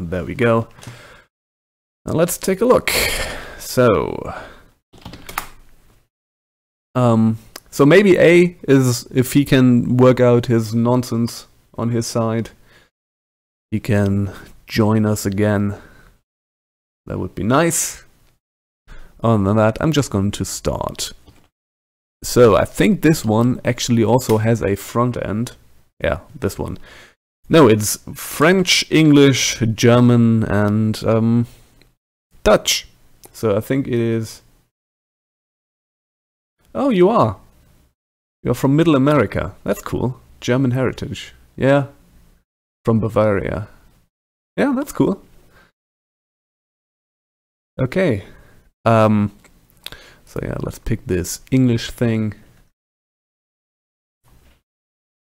There we go. Now let's take a look. So, um, so maybe A is if he can work out his nonsense on his side, he can join us again. That would be nice. Other than that, I'm just going to start. So I think this one actually also has a front end. Yeah, this one. No, it's French, English, German, and um, Dutch. So I think it is... Oh, you are. You're from Middle America. That's cool. German heritage. Yeah. From Bavaria. Yeah, that's cool. Okay. Um, so yeah, let's pick this English thing.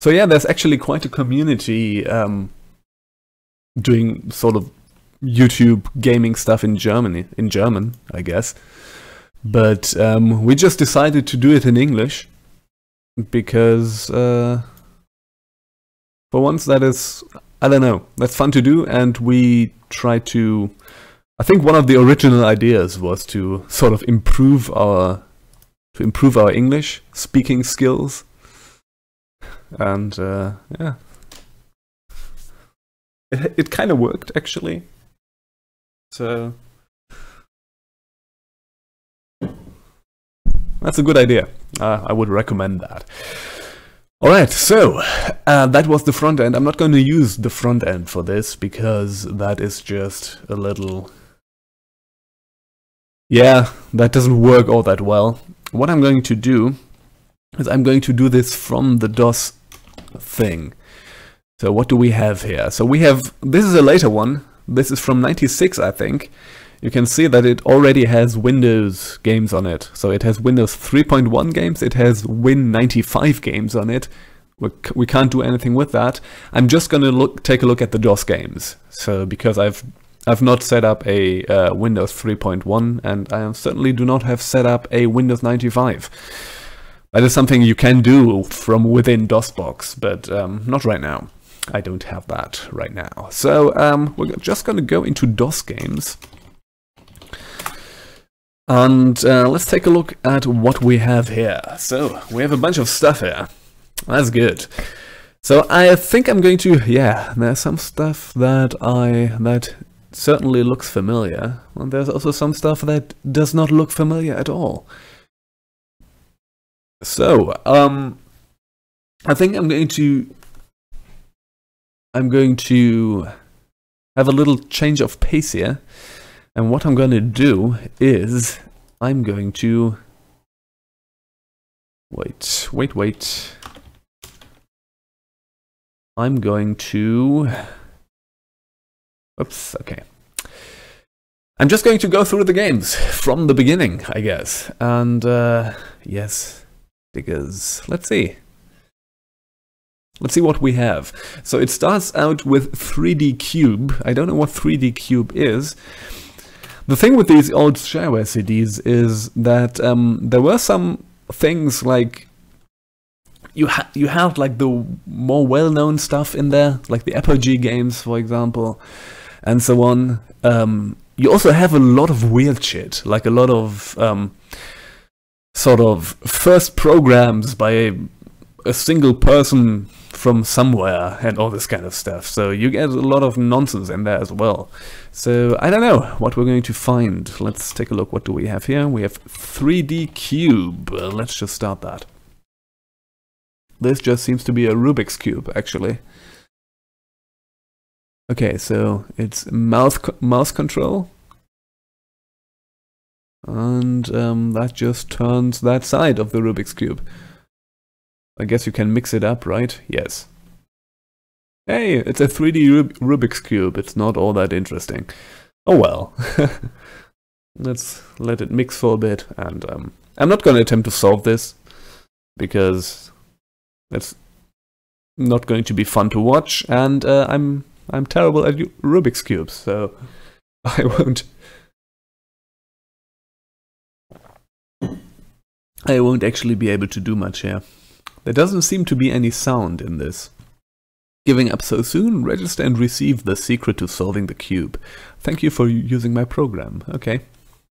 So yeah, there's actually quite a community um, doing sort of YouTube gaming stuff in Germany, in German, I guess. But um, we just decided to do it in English because uh, for once that is, I don't know, that's fun to do, and we try to. I think one of the original ideas was to sort of improve our to improve our English speaking skills, and uh, yeah, it it kind of worked actually. So that's a good idea. Uh, I would recommend that. Alright, so uh, that was the front end. I'm not going to use the front end for this because that is just a little... Yeah, that doesn't work all that well. What I'm going to do is I'm going to do this from the DOS thing. So what do we have here? So we have, this is a later one, this is from 96, I think. You can see that it already has Windows games on it. So it has Windows 3.1 games, it has Win95 games on it. We, can't do anything with that. I'm just going to look, take a look at the DOS games. So because I've I've not set up a uh, Windows 3.1 and I certainly do not have set up a Windows 95. That is something you can do from within DOSBox, but um, not right now. I don't have that right now. So um, we're just going to go into DOS games. And uh, let's take a look at what we have here. So we have a bunch of stuff here. That's good. So I think I'm going to, yeah, there's some stuff that I, that certainly looks familiar. And there's also some stuff that does not look familiar at all. So, um, I think I'm going to I'm going to have a little change of pace here. And what I'm going to do is I'm going to wait, wait, wait. I'm going to oops, okay. I'm just going to go through the games from the beginning, I guess. And uh, yes, because let's see. Let's see what we have. So it starts out with 3D Cube. I don't know what 3D Cube is. The thing with these old shareware CDs is that um, there were some things like you ha you have like the more well-known stuff in there, like the Apogee games, for example, and so on. Um, you also have a lot of weird shit, like a lot of um, sort of first programs by a, a single person from somewhere and all this kind of stuff. So you get a lot of nonsense in there as well. So I don't know what we're going to find. Let's take a look. What do we have here? We have 3D Cube. Uh, let's just start that. This just seems to be a Rubik's Cube, actually. Okay, so it's co mouse control. And um, that just turns that side of the Rubik's Cube. I guess you can mix it up, right? Yes. Hey, it's a 3D Rub Rubik's Cube. It's not all that interesting. Oh well. Let's let it mix for a bit. And um, I'm not going to attempt to solve this. Because it's not going to be fun to watch. And uh, I'm I'm terrible at Rubik's Cubes. So I won't... I won't actually be able to do much here. There doesn't seem to be any sound in this. Giving up so soon? Register and receive the secret to solving the cube. Thank you for using my program. Okay.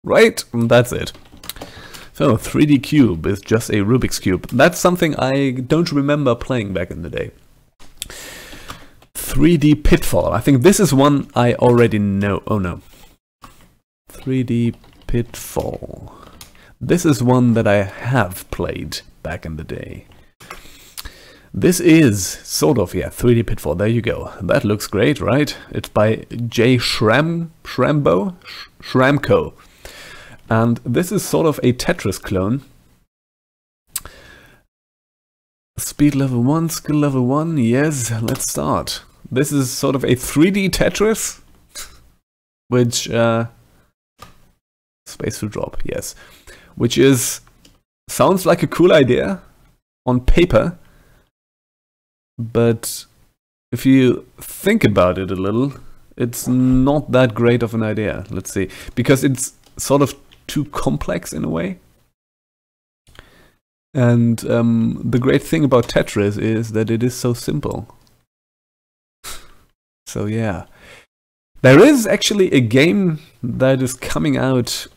Right, that's it. So, 3D Cube is just a Rubik's Cube. That's something I don't remember playing back in the day. 3D Pitfall. I think this is one I already know. Oh no. 3D Pitfall. This is one that I have played back in the day. This is sort of, yeah, 3D Pitfall, there you go. That looks great, right? It's by Jay Schram, Schrambo? Schramko. And this is sort of a Tetris clone. Speed level 1, skill level 1, yes, let's start. This is sort of a 3D Tetris, which, uh, space to drop, yes, which is, sounds like a cool idea on paper, but if you think about it a little, it's not that great of an idea, let's see, because it's sort of too complex in a way. And um, the great thing about Tetris is that it is so simple. so yeah. There is actually a game that is coming out,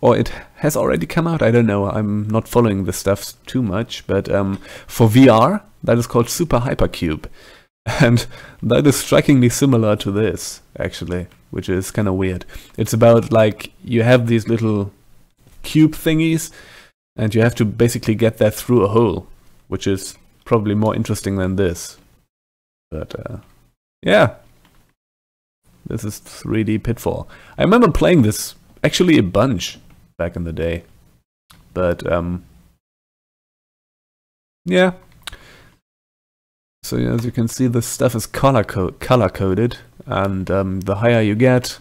or it has already come out, I don't know, I'm not following this stuff too much, but um, for VR, that is called Super Hypercube. And that is strikingly similar to this, actually which is kind of weird. It's about like you have these little cube thingies, and you have to basically get that through a hole, which is probably more interesting than this. But uh, yeah, this is 3D Pitfall. I remember playing this actually a bunch back in the day, but um, yeah. So as you can see, this stuff is color co color coded, and um, the higher you get,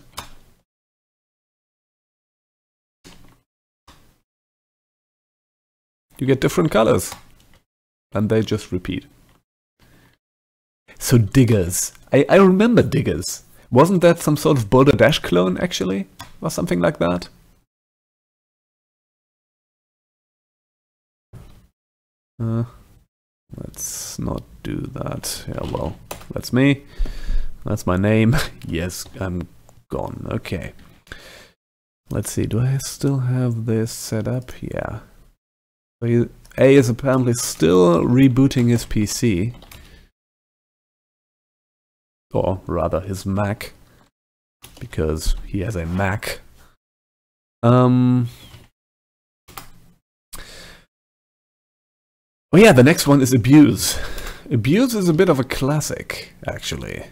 you get different colors, and they just repeat. So Diggers, I, I remember Diggers. Wasn't that some sort of Boulder Dash clone, actually? Or something like that? Uh, let's not do that. Yeah, well, that's me. That's my name. yes, I'm gone. Okay. Let's see, do I still have this set up? Yeah. So he, A is apparently still rebooting his PC. Or rather, his Mac. Because he has a Mac. Um... Oh yeah, the next one is Abuse. Abuse is a bit of a classic, actually.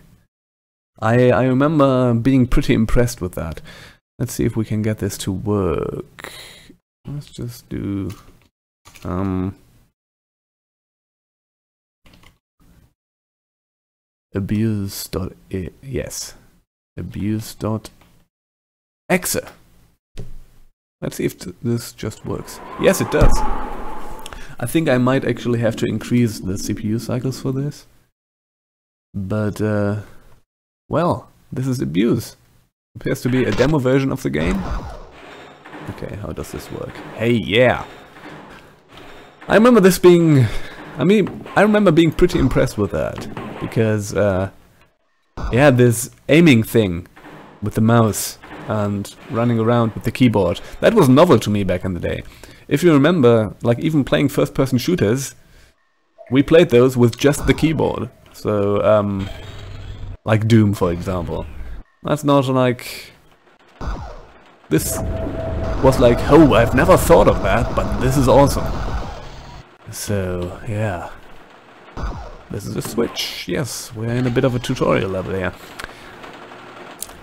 I, I remember being pretty impressed with that. Let's see if we can get this to work. Let's just do... Um, abuse dot yes abuse dot exe let's see if this just works yes it does I think I might actually have to increase the CPU cycles for this but uh, well, this is abuse. Appears to be a demo version of the game. Okay, how does this work? Hey, yeah! I remember this being... I mean, I remember being pretty impressed with that. Because, uh... Yeah, this aiming thing with the mouse and running around with the keyboard. That was novel to me back in the day. If you remember, like even playing first-person shooters, we played those with just the keyboard. So, um, like Doom, for example. That's not like... This was like, oh, I've never thought of that, but this is awesome. So, yeah. This is a switch. Yes, we're in a bit of a tutorial level here.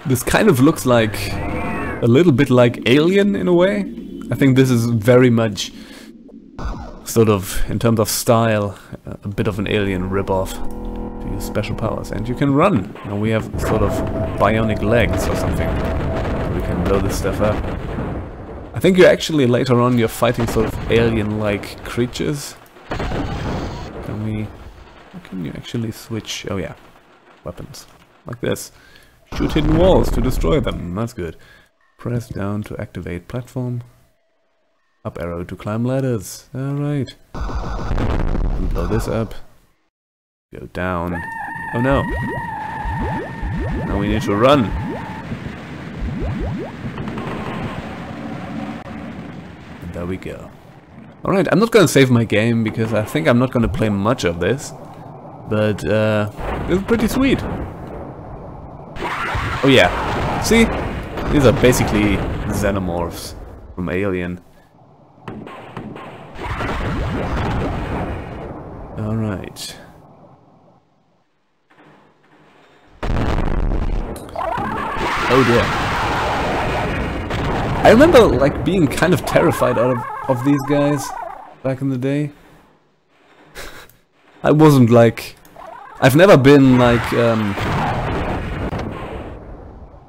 This kind of looks like a little bit like Alien in a way. I think this is very much sort of, in terms of style, a bit of an Alien ripoff special powers. And you can run. We have sort of bionic legs or something. We can blow this stuff up. I think you're actually later on you're fighting sort of alien-like creatures. Can we... Can you actually switch... Oh yeah. Weapons. Like this. Shoot hidden walls to destroy them. That's good. Press down to activate platform. Up arrow to climb ladders. Alright. Blow this up. Go down. Oh no. Now we need to run. And there we go. Alright, I'm not gonna save my game because I think I'm not gonna play much of this. But, uh, it's pretty sweet. Oh yeah. See? These are basically xenomorphs from Alien. Alright. Oh dear. I remember like being kind of terrified out of, of these guys back in the day. I wasn't like... I've never been like... Um,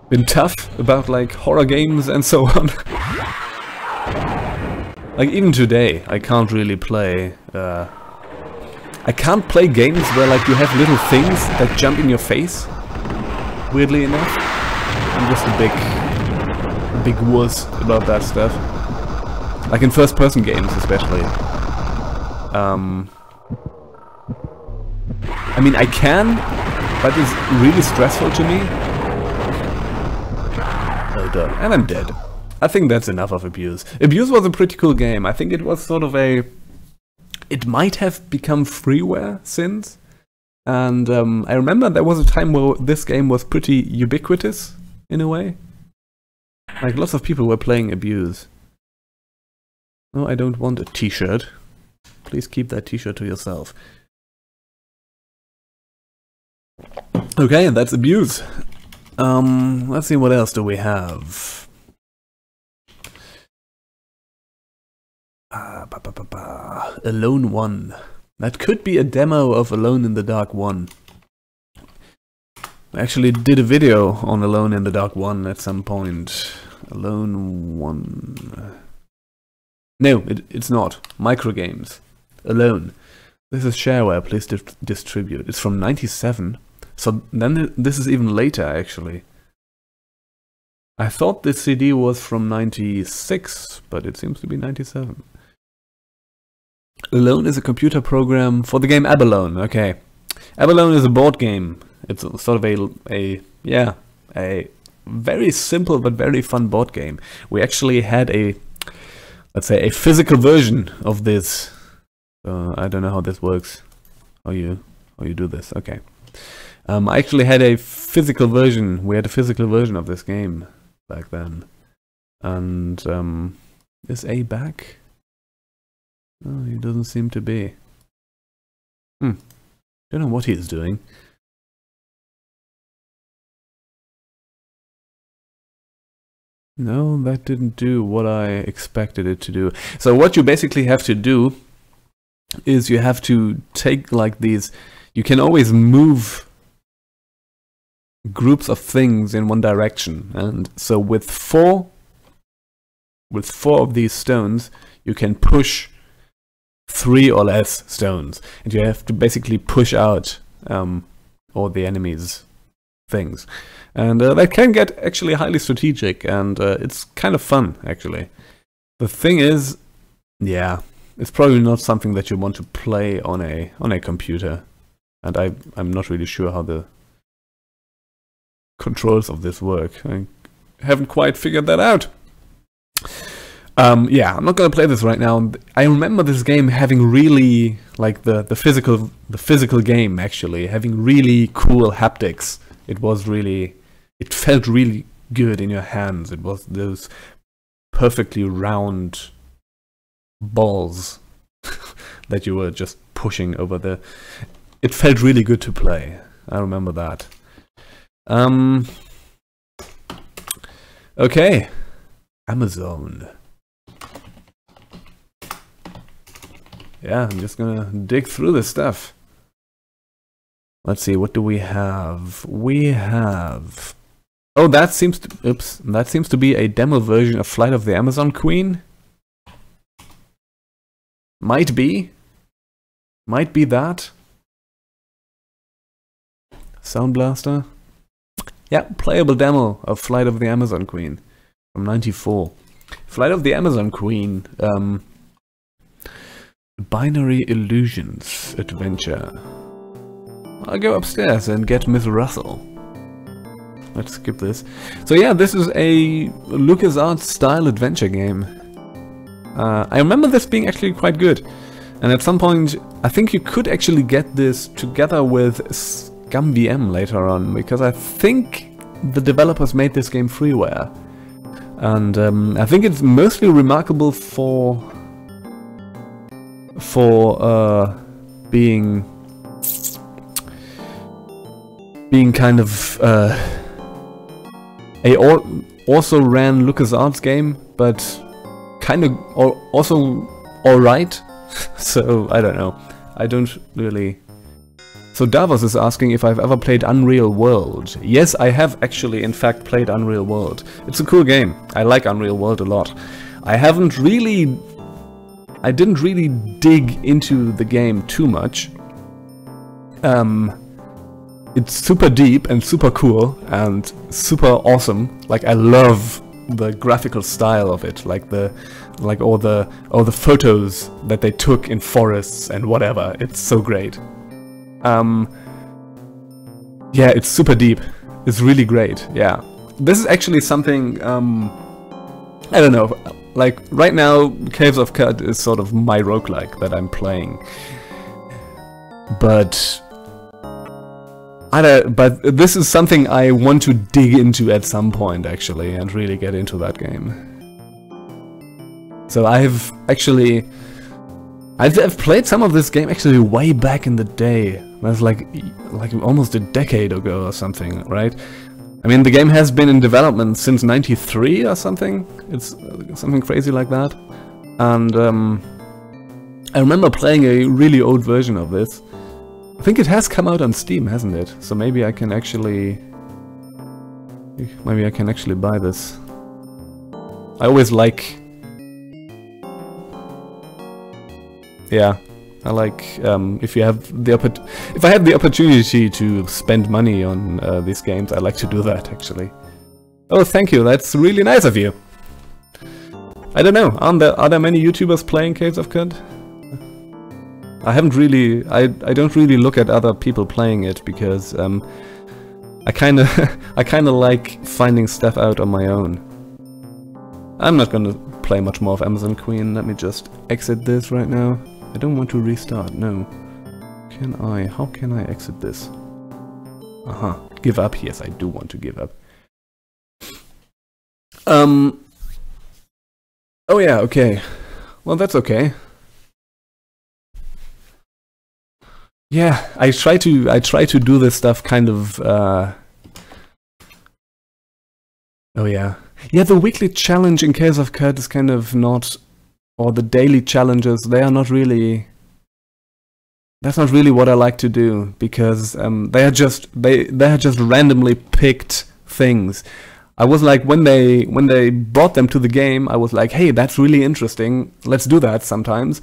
been tough about like horror games and so on. like even today, I can't really play... Uh, I can't play games where like you have little things that jump in your face. Weirdly enough. I'm just a big, big wuss about that stuff. Like in first-person games, especially. Um, I mean, I can, but it's really stressful to me. Oh, done. And I'm dead. I think that's enough of Abuse. Abuse was a pretty cool game. I think it was sort of a... It might have become freeware since. And um, I remember there was a time where this game was pretty ubiquitous in a way. Like lots of people were playing Abuse. No, I don't want a t-shirt. Please keep that t-shirt to yourself. Okay, that's Abuse. Um, let's see what else do we have. Uh, ba -ba -ba Alone 1. That could be a demo of Alone in the Dark 1. I actually did a video on Alone in the Dark 1 at some point. Alone 1... No, it, it's not. Microgames. Alone. This is shareware, please di distribute. It's from 97. So then this is even later, actually. I thought this CD was from 96, but it seems to be 97. Alone is a computer program for the game Abalone. Okay. Abalone is a board game it's sort of a, a yeah, a very simple but very fun board game. We actually had a, let's say, a physical version of this. Uh, I don't know how this works. How you how you do this? Okay. Um, I actually had a physical version. We had a physical version of this game back then. And um, is A back? Oh, he doesn't seem to be. Hmm. Don't know what he's doing. No, that didn't do what I expected it to do. So what you basically have to do is you have to take like these, you can always move groups of things in one direction. And so with four, with four of these stones, you can push three or less stones. And you have to basically push out um, all the enemies things. And uh, that can get actually highly strategic, and uh, it's kind of fun, actually. The thing is, yeah, it's probably not something that you want to play on a on a computer. And I, I'm not really sure how the controls of this work. I haven't quite figured that out. Um, yeah, I'm not gonna play this right now. I remember this game having really like the the physical the physical game actually having really cool haptics. It was really it felt really good in your hands. It was those perfectly round balls that you were just pushing over the... It felt really good to play. I remember that. Um, okay. Amazon. Yeah, I'm just gonna dig through this stuff. Let's see, what do we have? We have Oh, that seems to, oops, that seems to be a demo version of Flight of the Amazon Queen. Might be. Might be that. Sound Blaster. Yeah, playable demo of Flight of the Amazon Queen from 94. Flight of the Amazon Queen, um, Binary Illusions Adventure. I'll go upstairs and get Miss Russell. Let's skip this. So yeah, this is a LucasArts style adventure game. Uh, I remember this being actually quite good. And at some point, I think you could actually get this together with ScummVM later on, because I think the developers made this game freeware. And um, I think it's mostly remarkable for for uh, being being kind of uh, a also ran LucasArts game, but kind of also alright. so I don't know. I don't really. So Davos is asking if I've ever played Unreal World. Yes, I have actually, in fact, played Unreal World. It's a cool game. I like Unreal World a lot. I haven't really... I didn't really dig into the game too much. Um, it's super deep and super cool and super awesome. Like I love the graphical style of it, like the like all the all the photos that they took in forests and whatever. It's so great. Um Yeah, it's super deep. It's really great. Yeah. This is actually something um I don't know. Like right now Caves of Qud is sort of my roguelike that I'm playing. But I don't, but this is something I want to dig into at some point, actually, and really get into that game. So I've actually... I've, I've played some of this game actually way back in the day. That's like, like almost a decade ago or something, right? I mean, the game has been in development since 93 or something. It's something crazy like that. And um, I remember playing a really old version of this. I think it has come out on Steam, hasn't it? So maybe I can actually... Maybe I can actually buy this. I always like... Yeah, I like um, if you have the if I have the opportunity to spend money on uh, these games, I like to do that actually. Oh, thank you. That's really nice of you. I don't know. Are there are there many YouTubers playing Caves of Qud? I haven't really, I, I don't really look at other people playing it because um, I kind of, I kind of like finding stuff out on my own. I'm not gonna play much more of Amazon Queen. Let me just exit this right now. I don't want to restart. No. Can I? How can I exit this? Uh huh. Give up. Yes, I do want to give up. Um. Oh yeah. Okay. Well, that's okay. Yeah, I try to I try to do this stuff kind of uh Oh yeah. Yeah, the weekly challenge in Caves of Qud is kind of not or the daily challenges, they are not really that's not really what I like to do because um, they are just they they are just randomly picked things. I was like when they when they brought them to the game, I was like, hey, that's really interesting. Let's do that sometimes.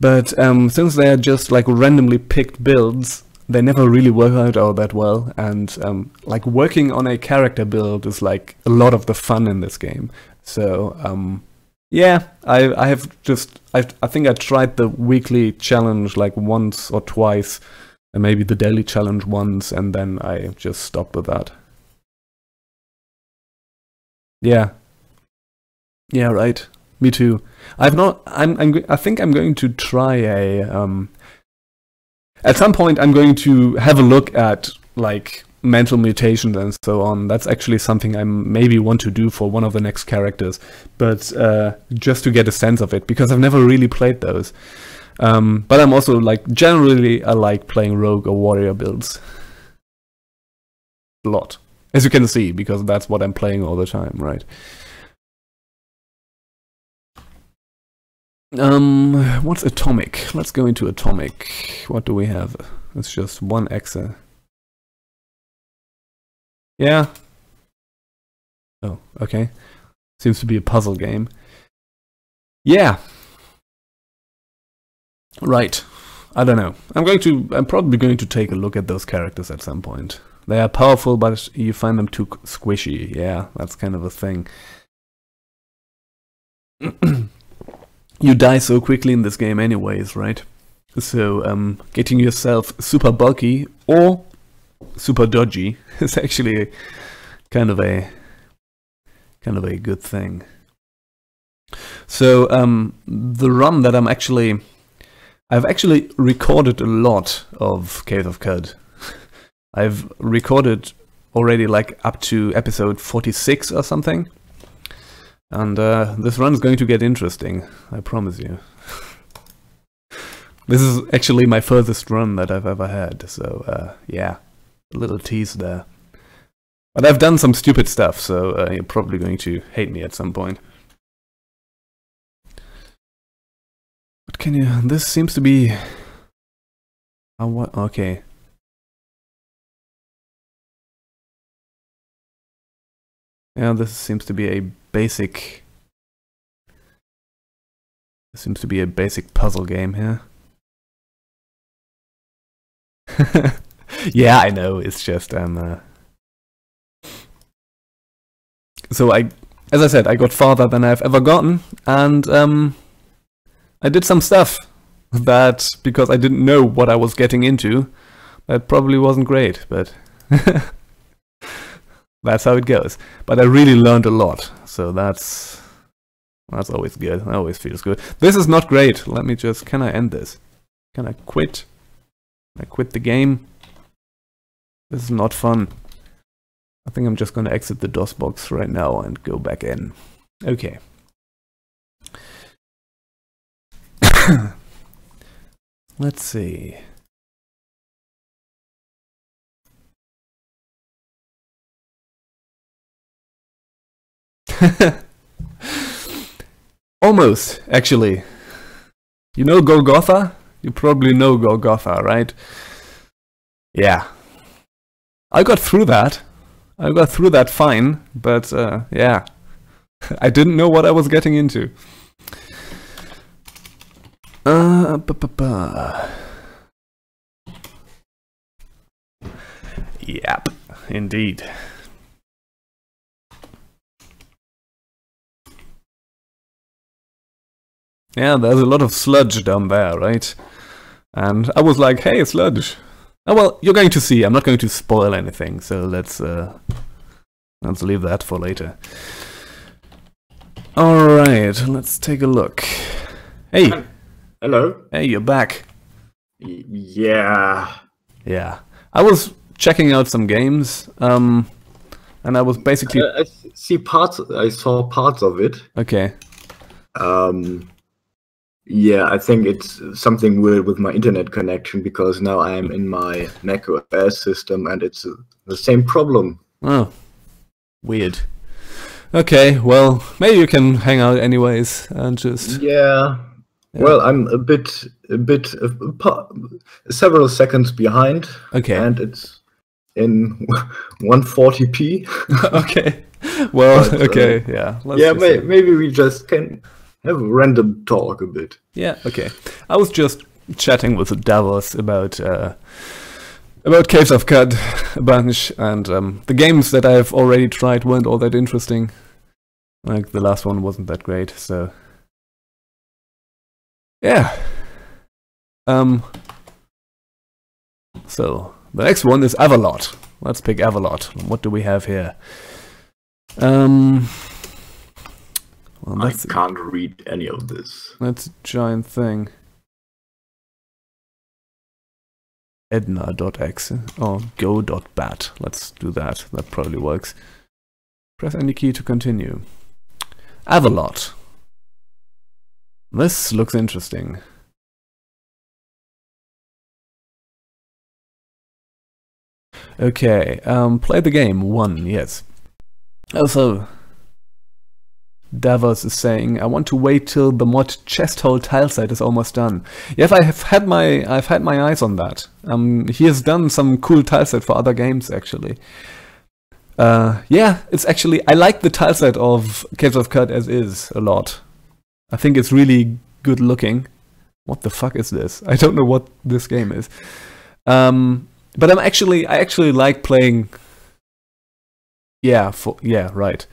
But um, since they are just like randomly picked builds, they never really work out all that well. And um, like working on a character build is like a lot of the fun in this game. So um, yeah, I I have just I I think I tried the weekly challenge like once or twice, and maybe the daily challenge once, and then I just stopped with that. Yeah. Yeah, right. Me too. I've not. I'm. I'm. I think I'm going to try a. Um, at some point, I'm going to have a look at like mental mutations and so on. That's actually something I maybe want to do for one of the next characters, but uh, just to get a sense of it because I've never really played those. Um, but I'm also like generally I like playing rogue or warrior builds a lot, as you can see, because that's what I'm playing all the time, right? Um, what's atomic? Let's go into atomic. What do we have? It's just one exa. Yeah. Oh, okay. Seems to be a puzzle game. Yeah. Right. I don't know. I'm going to. I'm probably going to take a look at those characters at some point. They are powerful, but you find them too squishy. Yeah, that's kind of a thing. you die so quickly in this game anyways, right? So um, getting yourself super bulky or super dodgy is actually kind of a kind of a good thing. So um, the run that I'm actually I've actually recorded a lot of Caves of Qud. I've recorded already like up to episode 46 or something. And uh, this run is going to get interesting, I promise you. this is actually my furthest run that I've ever had, so uh, yeah, a little tease there. But I've done some stupid stuff, so uh, you're probably going to hate me at some point. But can you... This seems to be... Oh, what? Okay. Yeah, this seems to be a basic... This seems to be a basic puzzle game here. yeah, I know, it's just, um... Uh... So I... As I said, I got farther than I've ever gotten, and, um... I did some stuff that, because I didn't know what I was getting into, that probably wasn't great, but... that's how it goes. But I really learned a lot, so that's that's always good. That always feels good. This is not great. Let me just. Can I end this? Can I quit? Can I quit the game? This is not fun. I think I'm just going to exit the DOSBox right now and go back in. Okay. Let's see. Almost, actually. You know Golgotha? You probably know Golgotha, right? Yeah. I got through that. I got through that fine, but uh, yeah. I didn't know what I was getting into. Uh, ba -ba -ba. Yep, indeed. Yeah, there's a lot of sludge down there, right? And I was like, hey, sludge. Oh, well, you're going to see. I'm not going to spoil anything, so let's, uh, let's leave that for later. Alright, let's take a look. Hey! Hello? Hey, you're back. Y yeah. Yeah. I was checking out some games, um, and I was basically... I, I see parts, I saw parts of it. Okay. Um, yeah, I think it's something weird with my internet connection because now I'm in my Mac OS system and it's uh, the same problem. Oh, weird. Okay, well, maybe you can hang out anyways and just. Yeah. yeah. Well, I'm a bit, a bit, uh, several seconds behind. Okay. And it's in 140p. okay. Well, but, okay, uh, yeah. yeah, may, maybe we just can have a random talk a bit. Yeah, okay. I was just chatting with Davos about uh, about Caves of Qud a bunch, and um, the games that I've already tried weren't all that interesting. Like the last one wasn't that great, so yeah. Um. So the next one is Avalot. Let's pick Avalot. What do we have here? Um. Well, I can't read any of this. That's a giant thing. Edna.exe or go.bat. Let's do that. That probably works. Press any key to continue. Avalot. This looks interesting. Okay, um, play the game. One, yes. Also, Davos is saying, I want to wait till the mod chest hole tile is almost done. Yes, I have had my I've had my eyes on that. Um, he has done some cool tile set for other games actually. Uh, yeah, it's actually I like the tile set of Caves of Qud as is a lot. I think it's really good looking. What the fuck is this? I don't know what this game is. Um, but I'm actually I actually like playing. Yeah, for yeah, right.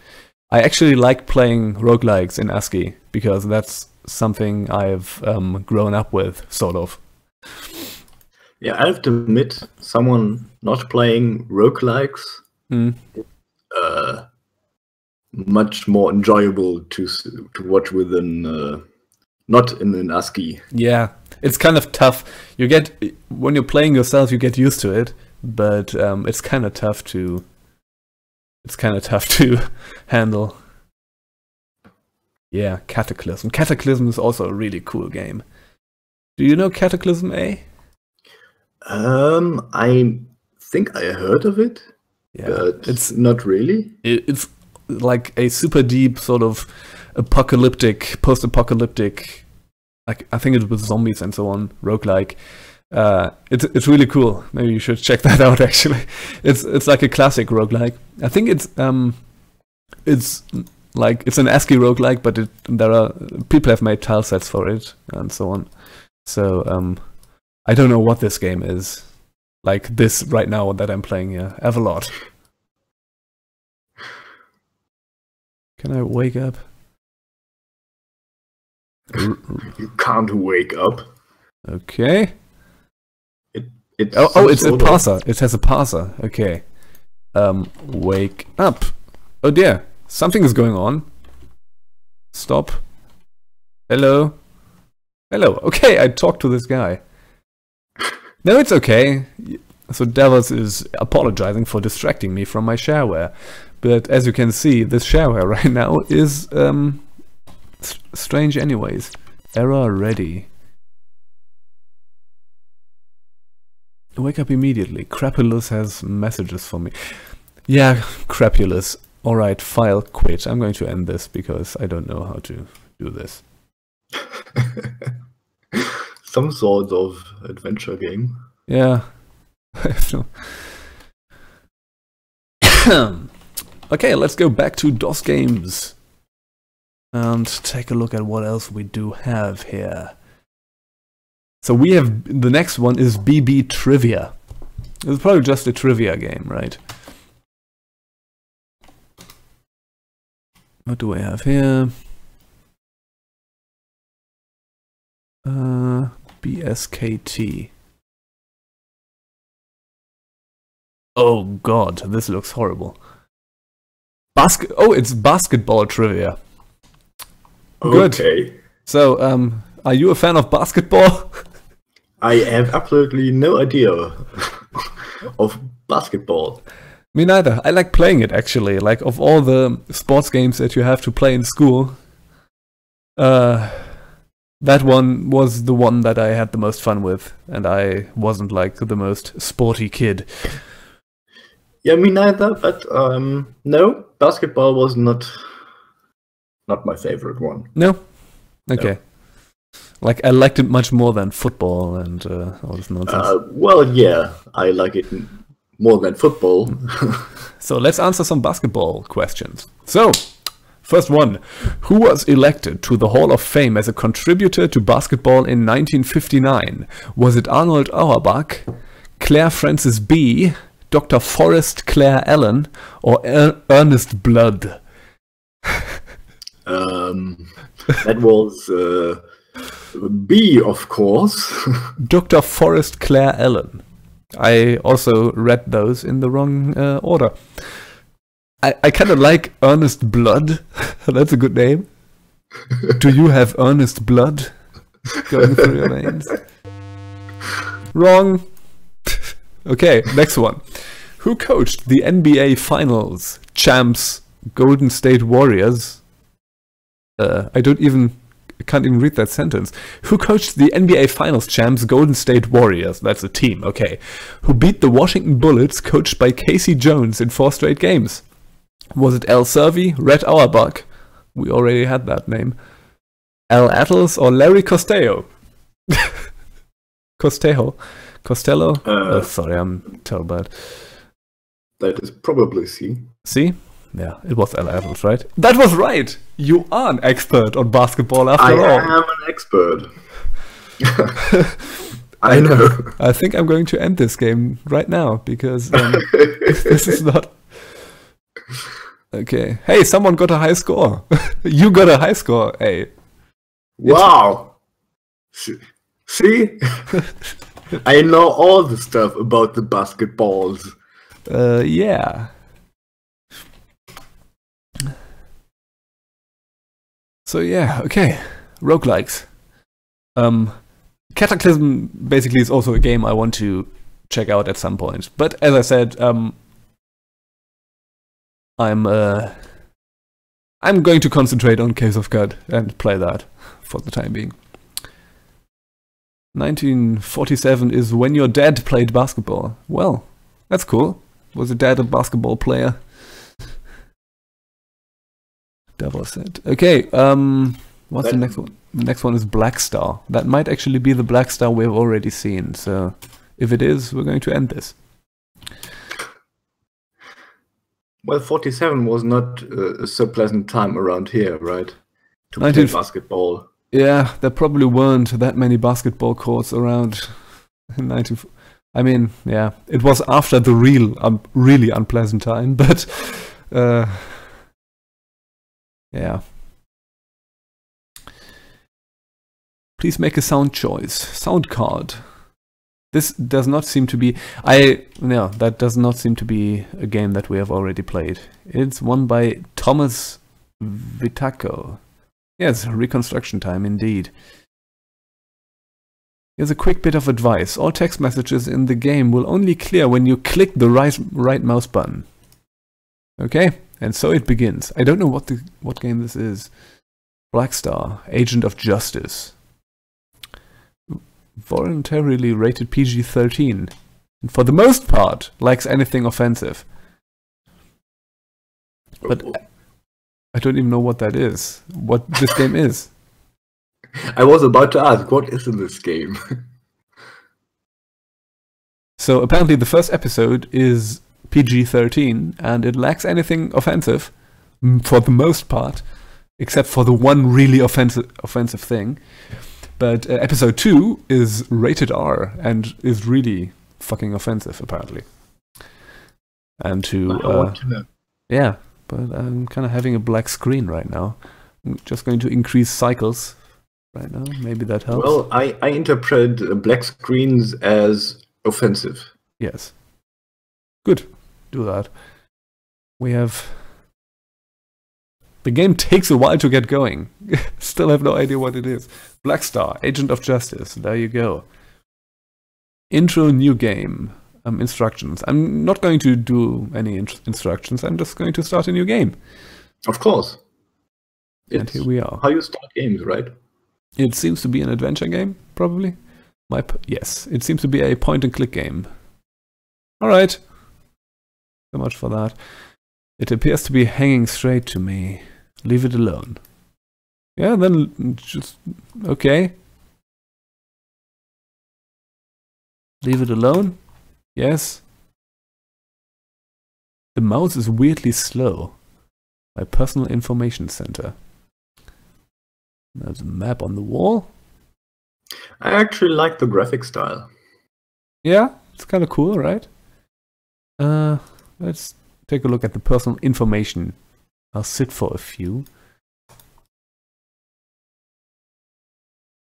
I actually like playing roguelikes in ASCII because that's something I've um, grown up with, sort of. Yeah, I have to admit, someone not playing roguelikes Mm. uh, much more enjoyable to to watch with an uh, not in an ASCII. Yeah, it's kind of tough. You get when you're playing yourself, you get used to it, but um, it's kind of tough to. It's kind of tough to handle. Yeah, Cataclysm. Cataclysm is also a really cool game. Do you know Cataclysm A? Um, I think I heard of it, Yeah, but it's not really. it, it's like a super deep sort of apocalyptic, post-apocalyptic. Like I think it's with zombies and so on, roguelike. Uh, it's it's really cool. Maybe you should check that out. Actually, it's it's like a classic roguelike. I think it's um, it's like it's an ASCII roguelike, but it, there are people have made tile sets for it and so on. So um, I don't know what this game is. Like this right now that I'm playing here, Avalot. Can I wake up? You can't wake up. Okay. It's Oh, oh, it's a sort parser. It has a parser. Okay. Um, wake up. Oh dear, something is going on. Stop. Hello. Hello. Okay, I talked to this guy. No, it's okay. So Davos is apologizing for distracting me from my shareware. But as you can see, this shareware right now is um strange anyways. Error ready. Wake up immediately. Crapulus has messages for me. Yeah, Crapulus. Alright, file quit. I'm going to end this because I don't know how to do this. some sort of adventure game. Yeah. Okay, let's go back to DOS games. And take a look at what else we do have here. So we have the next one is BB Trivia. It's probably just a trivia game, right? What do I have here? Uh, BSKT. Oh god, this looks horrible. Basket. Oh, it's basketball trivia. Good. Okay. So, um, are you a fan of basketball? I have absolutely no idea of basketball. Me neither. I like playing it actually. Like of all the sports games that you have to play in school, uh, that one was the one that I had the most fun with, and I wasn't like the most sporty kid. Yeah, me neither. But um, no, basketball was not not my favorite one. No, okay. Like I liked it much more than football and uh, all this nonsense. Uh, well, yeah, I like it more than football. So let's answer some basketball questions. So, first one Who was elected to the Hall of Fame as a contributor to basketball in 1959? Was it Arnold Auerbach, Clair Francis Bee, Dr. Forrest Clare Allen, or er- Ernest Blood? um, that was uh, B, of course. Dr. Forrest Clare Allen. I also read those in the wrong uh, order. I, I kind of like Ernest Blood. That's a good name. Do you have earnest blood going through your veins? Wrong. okay, next one. Who coached the NBA Finals champs Golden State Warriors? Uh, I don't even I can't even read that sentence. Who coached the NBA Finals champs Golden State Warriors? That's a team, okay. Who beat the Washington Bullets, coached by K.C. Jones, in four straight games? Was it Al Cervi, Red Auerbach? We already had that name. Al Attles or Larry Costello? Costello? Costello? oh, Uh, sorry, I'm terrible. at- that is probably C. See? Yeah, it was Al Attles, right? That was right! You are an expert on basketball after I all. I am an expert. I know. I think I'm going to end this game right now because um, this is not. Okay. Hey, someone got a high score. you got a high score. Hey. wow. See? I know all the stuff about the basketballs. Uh, yeah. So yeah, okay. Roguelikes. Um, Cataclysm basically is also a game I want to check out at some point. But as I said, um, I'm uh, I'm going to concentrate on Caves of Qud and play that for the time being. 1947 is when your dad played basketball. Well, that's cool. Was your dad a basketball player? Devil said. Okay, um, what's the next one? The next one is Black Star. That might actually be the Black Star we've already seen. So, if it is, we're going to end this. Well, 47 was not uh, a so pleasant time around here, right? To 19 play basketball. Yeah, there probably weren't that many basketball courts around in 19. I mean, yeah, it was after the real, um, really unpleasant time, but uh, yeah. Please make a sound choice. Sound card. This does not seem to be. I no, that does not seem to be a game that we have already played. It's one by Thomas Vitaco. Yes, reconstruction time indeed. Here's a quick bit of advice. All text messages in the game will only clear when you click the right, right mouse button. Okay, and so it begins. I don't know what the what game this is. Black Star, Agent of Justice. Voluntarily rated PG-13. And for the most part, likes anything offensive. But oh. I don't even know what that is. What this game is. I was about to ask, what is in this game? So apparently the first episode is PG-13 and it lacks anything offensive mm, for the most part, except for the one really offensive offensive thing. But uh, episode 2 is rated R and is really fucking offensive apparently. And to uh, to yeah, but I'm kind of having a black screen right now. I'm just going to increase cycles right now. Maybe that helps. Well, I, I interpret uh, black screens as offensive. Yes. Good. Do that. We have. The game takes a while to get going. Still have no idea what it is. Black Star, Agent of Justice. There you go. Intro new game. Um, instructions. I'm not going to do any in- instructions. I'm just going to start a new game. Of course. And It's here we are. how you start games, right? It seems to be an adventure game, probably. My p- yes, it seems to be a point and click game. All right. So much for that. It appears to be hanging straight to me. Leave it alone. Yeah, then just okay. Leave it alone. Yes. The mouse is weirdly slow. My personal information center. There's a map on the wall. I actually like the graphic style. Yeah, it's kind of cool, right? Uh, let's take a look at the personal information. I'll sit for a few.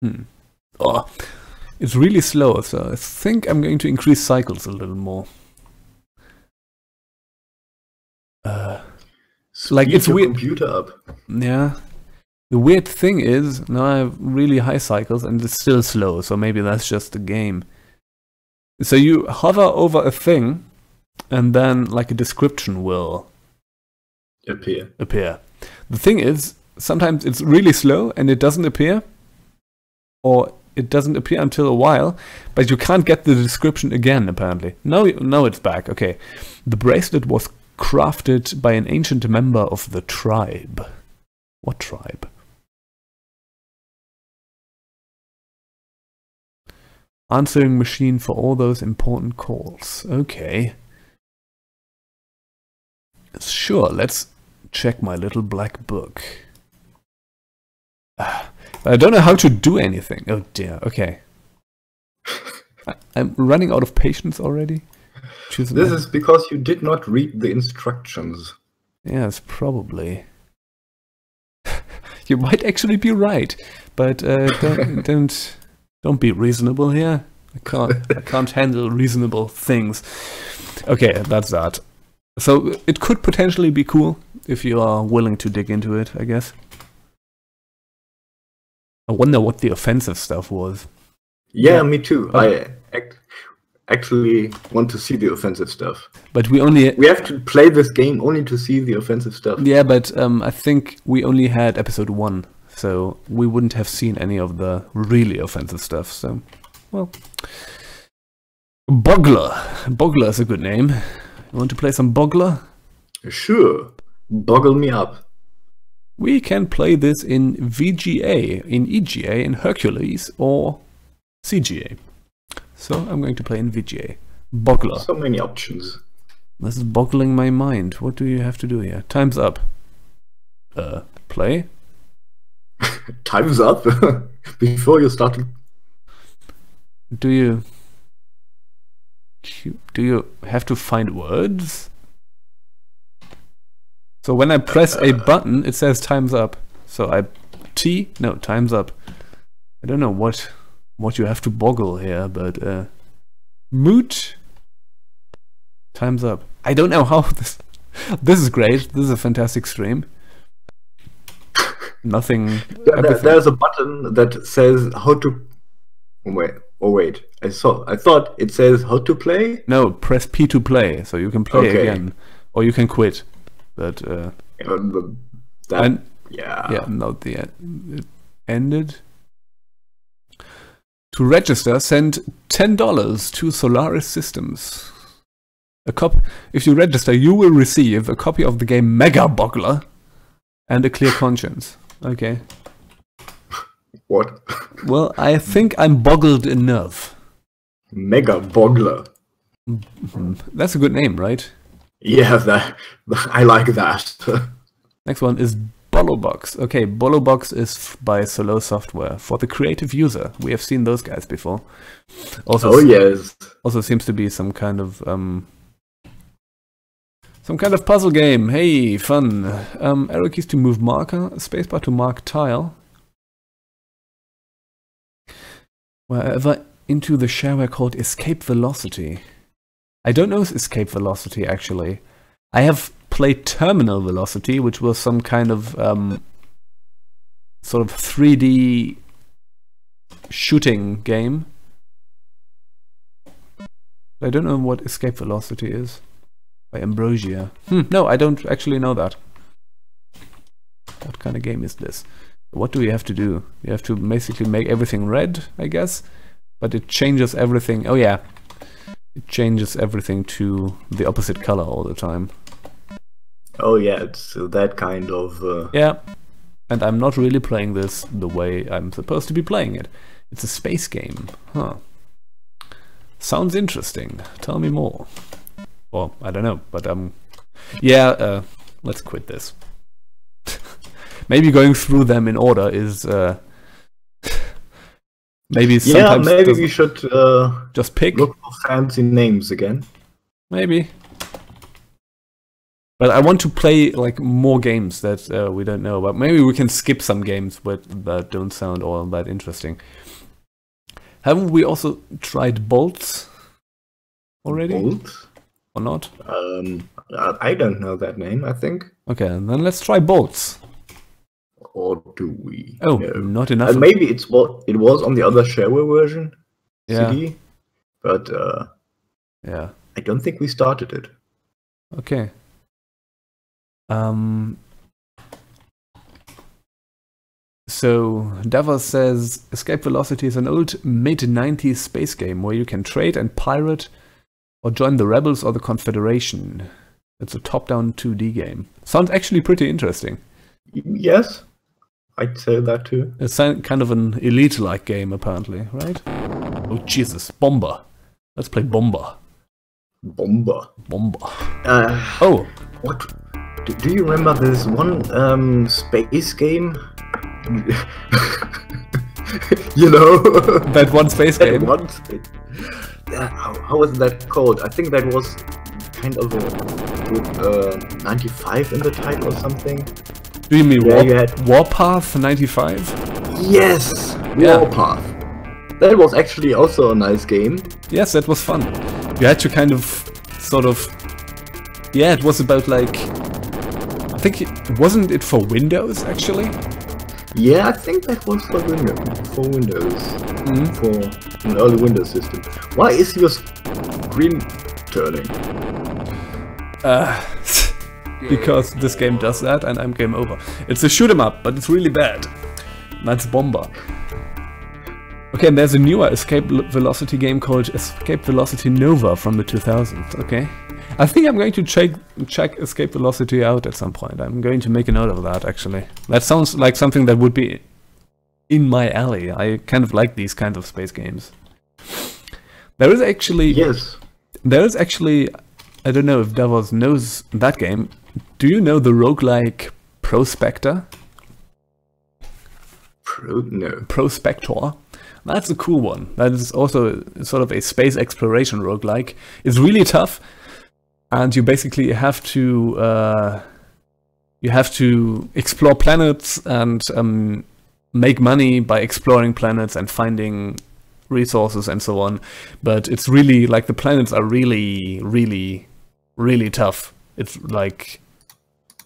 Hmm. Oh, it's really slow, so I think I'm going to increase cycles a little more. Uh, Like, it's weird- computer up. yeah. The weird thing is, now I have really high cycles and it's still slow, so maybe that's just the game. So you hover over a thing, and then like a description will Appear. appear. The thing is, sometimes it's really slow and it doesn't appear, or it doesn't appear until a while, but you can't get the description again, apparently. Now, now it's back. Okay. The bracelet was crafted by an ancient member of the tribe. What tribe? Answering machine for all those important calls. Okay. Sure, let's check my little black book. Ah, I don't know how to do anything. Oh dear, okay. I, I'm running out of patience already. Choose This is because you did not read the instructions. Yes, probably. you might actually be right, but uh, don't, don't Don't be reasonable here. I can't. I can't handle reasonable things. Okay, that's that. So it could potentially be cool if you are willing to dig into it. I guess. I wonder what the offensive stuff was. Yeah, Yeah. me too. Oh. I ac- actually want to see the offensive stuff. But we only We have to play this game only to see the offensive stuff. Yeah, but um, I think we only had episode one, so we wouldn't have seen any of the really offensive stuff. So, well, Bogler. Bogler is a good name. You want to play some Bogler? Sure. Boggle me up. We can play this in VGA, in EGA, in Hercules, or CGA. So I'm going to play in VGA. Bogler. So many options. This is boggling my mind. What do you have to do here? Time's up. Uh, play? Time's up. Before you start. Do you do you have to find words? So when I press a button, it says time's up. So I T no time's up. I don't know what what you have to boggle here, but uh, moot time's up. I don't know how this. This is great. This is a fantastic stream. Nothing. There- there- there's a button that says how to. Wait. Oh wait. I saw. I thought it says how to play. No, press P to play, so you can play Okay. again, or you can quit. But uh, Uh, that, and yeah. yeah, not the end. It ended. To register, send ten dollars to Solaris Systems. A cop. If you register, you will receive a copy of the game Mega Boggler and a clear conscience. Okay. What? Well, I think I'm boggled enough. Mega Boggler. Mhm. That's a good name, right? Yeah, that. I like that. Next one is Bolobox. Okay, Bolobox is by Solo Software for the creative user. We have seen those guys before. Also, oh yes. also seems to be some kind of um, some kind of puzzle game. Hey, fun! Um, arrow keys to move marker, spacebar to mark tile. Wherever into the shareware called Escape Velocity. I don't know Escape Velocity actually. I have played Terminal Velocity, which was some kind of um, sort of 3D shooting game. I don't know what Escape Velocity is. By Ambrosia. Hmm, no, I don't actually know that. What kind of game is this? What do you have to do? You have to basically make everything red, I guess. But it changes everything. Oh yeah. It changes everything to the opposite color all the time. Oh yeah. It's uh, that kind of. Uh, Yeah. And I'm not really playing this the way I'm supposed to be playing it. It's a space game. Huh. Sounds interesting. Tell me more. Well, I don't know, but um yeah, uh let's quit this. maybe going through them in order is uh maybe yeah, maybe we should uh, just pick look for fancy names again. Maybe. But I want to play like more games that uh, we don't know about. Maybe we can skip some games but that don't sound all that interesting. Haven't we also tried bolts already Bolt? or not? Um, I don't know that name. I think. Okay, then let's try bolts. Or do we? Oh, No. not enough. Uh, maybe it's what it was on the other shareware version yeah, CD, but uh, yeah. I don't think we started it. Okay. Um. So Davos says Escape Velocity is an old mid 90s space game where you can trade and pirate or join the rebels or the Confederation. It's a top-down 2D game. Sounds actually pretty interesting. Yes, I'd say that too. It's kind of an elite-like game, apparently, right? Oh Jesus, Bomber. Let's play Bomber. Bomber. Bomber. Uh, Oh, what? Do, do you remember this one um, space game? you know, that one space that game. one space. Uh, how, how was that called? I think that was kind of a with uh, 95 in the title or something. Do you mean Yeah, War- you had- Warpath 95? Yes, Yeah. Warpath. That was actually also a nice game. Yes, that was fun. You had to kind of, sort of, yeah, it was about like, I think it wasn't it for Windows actually. Yeah, I think that was for Windows. For Windows. Mhm. For an early Windows system. Why is your screen turning? Uh, because this game does that and I'm game over. It's a shoot 'em up, but it's really bad. That's Bomber. Okay, and there's a newer Escape Velocity game called Escape Velocity Nova from the 2000s. Okay, I think I'm going to check check Escape Velocity out at some point. I'm going to make a note of that. Actually, that sounds like something that would be in my alley. I kind of like these kinds of space games. There is actually Yes. there is actually, I don't know if Davos knows that game. Do you know the roguelike Prospector? Pro no. Prospector? That's a cool one. That is also sort of a space exploration roguelike. It's really tough, and you basically have to uh, you have to explore planets and um, make money by exploring planets and finding resources and so on. But it's really like the planets are really, really, really tough. It's like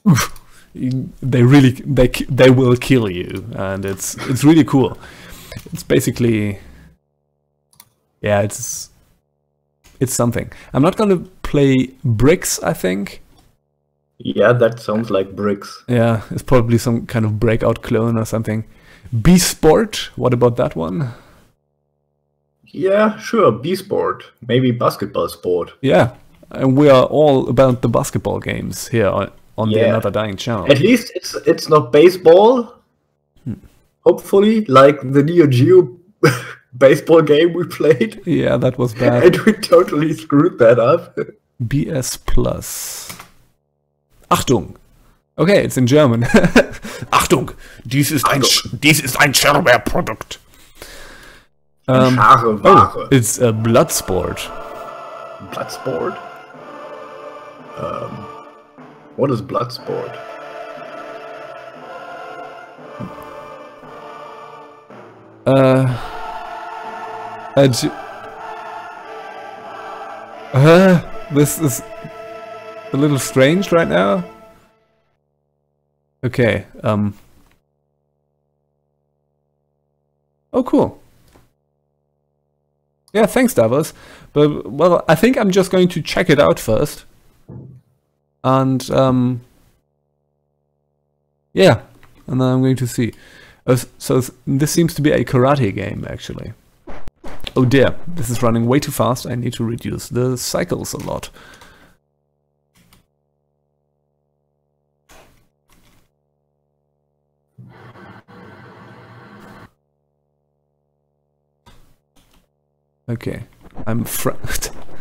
they really they they will kill you, and it's it's really cool. It's basically yeah, it's it's something. I'm not gonna play bricks. I think Yeah, that sounds like bricks. yeah, it's probably some kind of breakout clone or something. B Sport. What about that one? Yeah, sure. B sport. Maybe basketball sport. Yeah, and we are all about the basketball games here on, on the Yeah. Another Dying Channel. At least it's it's not baseball. Hopefully, like the Neo Geo baseball game we played. Yeah, that was bad. And we totally screwed that up. BS Plus. Achtung! Okay, it's in German. Achtung! Dies ist ein, Sch- dies ist ein Shareware-Produkt. Um, oh, it's a Bloodsport. Bloodsport? Um, what is Bloodsport? Uh, and, uh, this is a little strange right now. Okay, um. Oh, cool. Yeah, thanks, Davos. But, well, I think I'm just going to check it out first. And, um. Yeah, and then I'm going to see. Uh, so this seems to be a karate game, actually. Oh dear, this is running way too fast. I need to reduce the cycles a lot. Okay, I'm fr-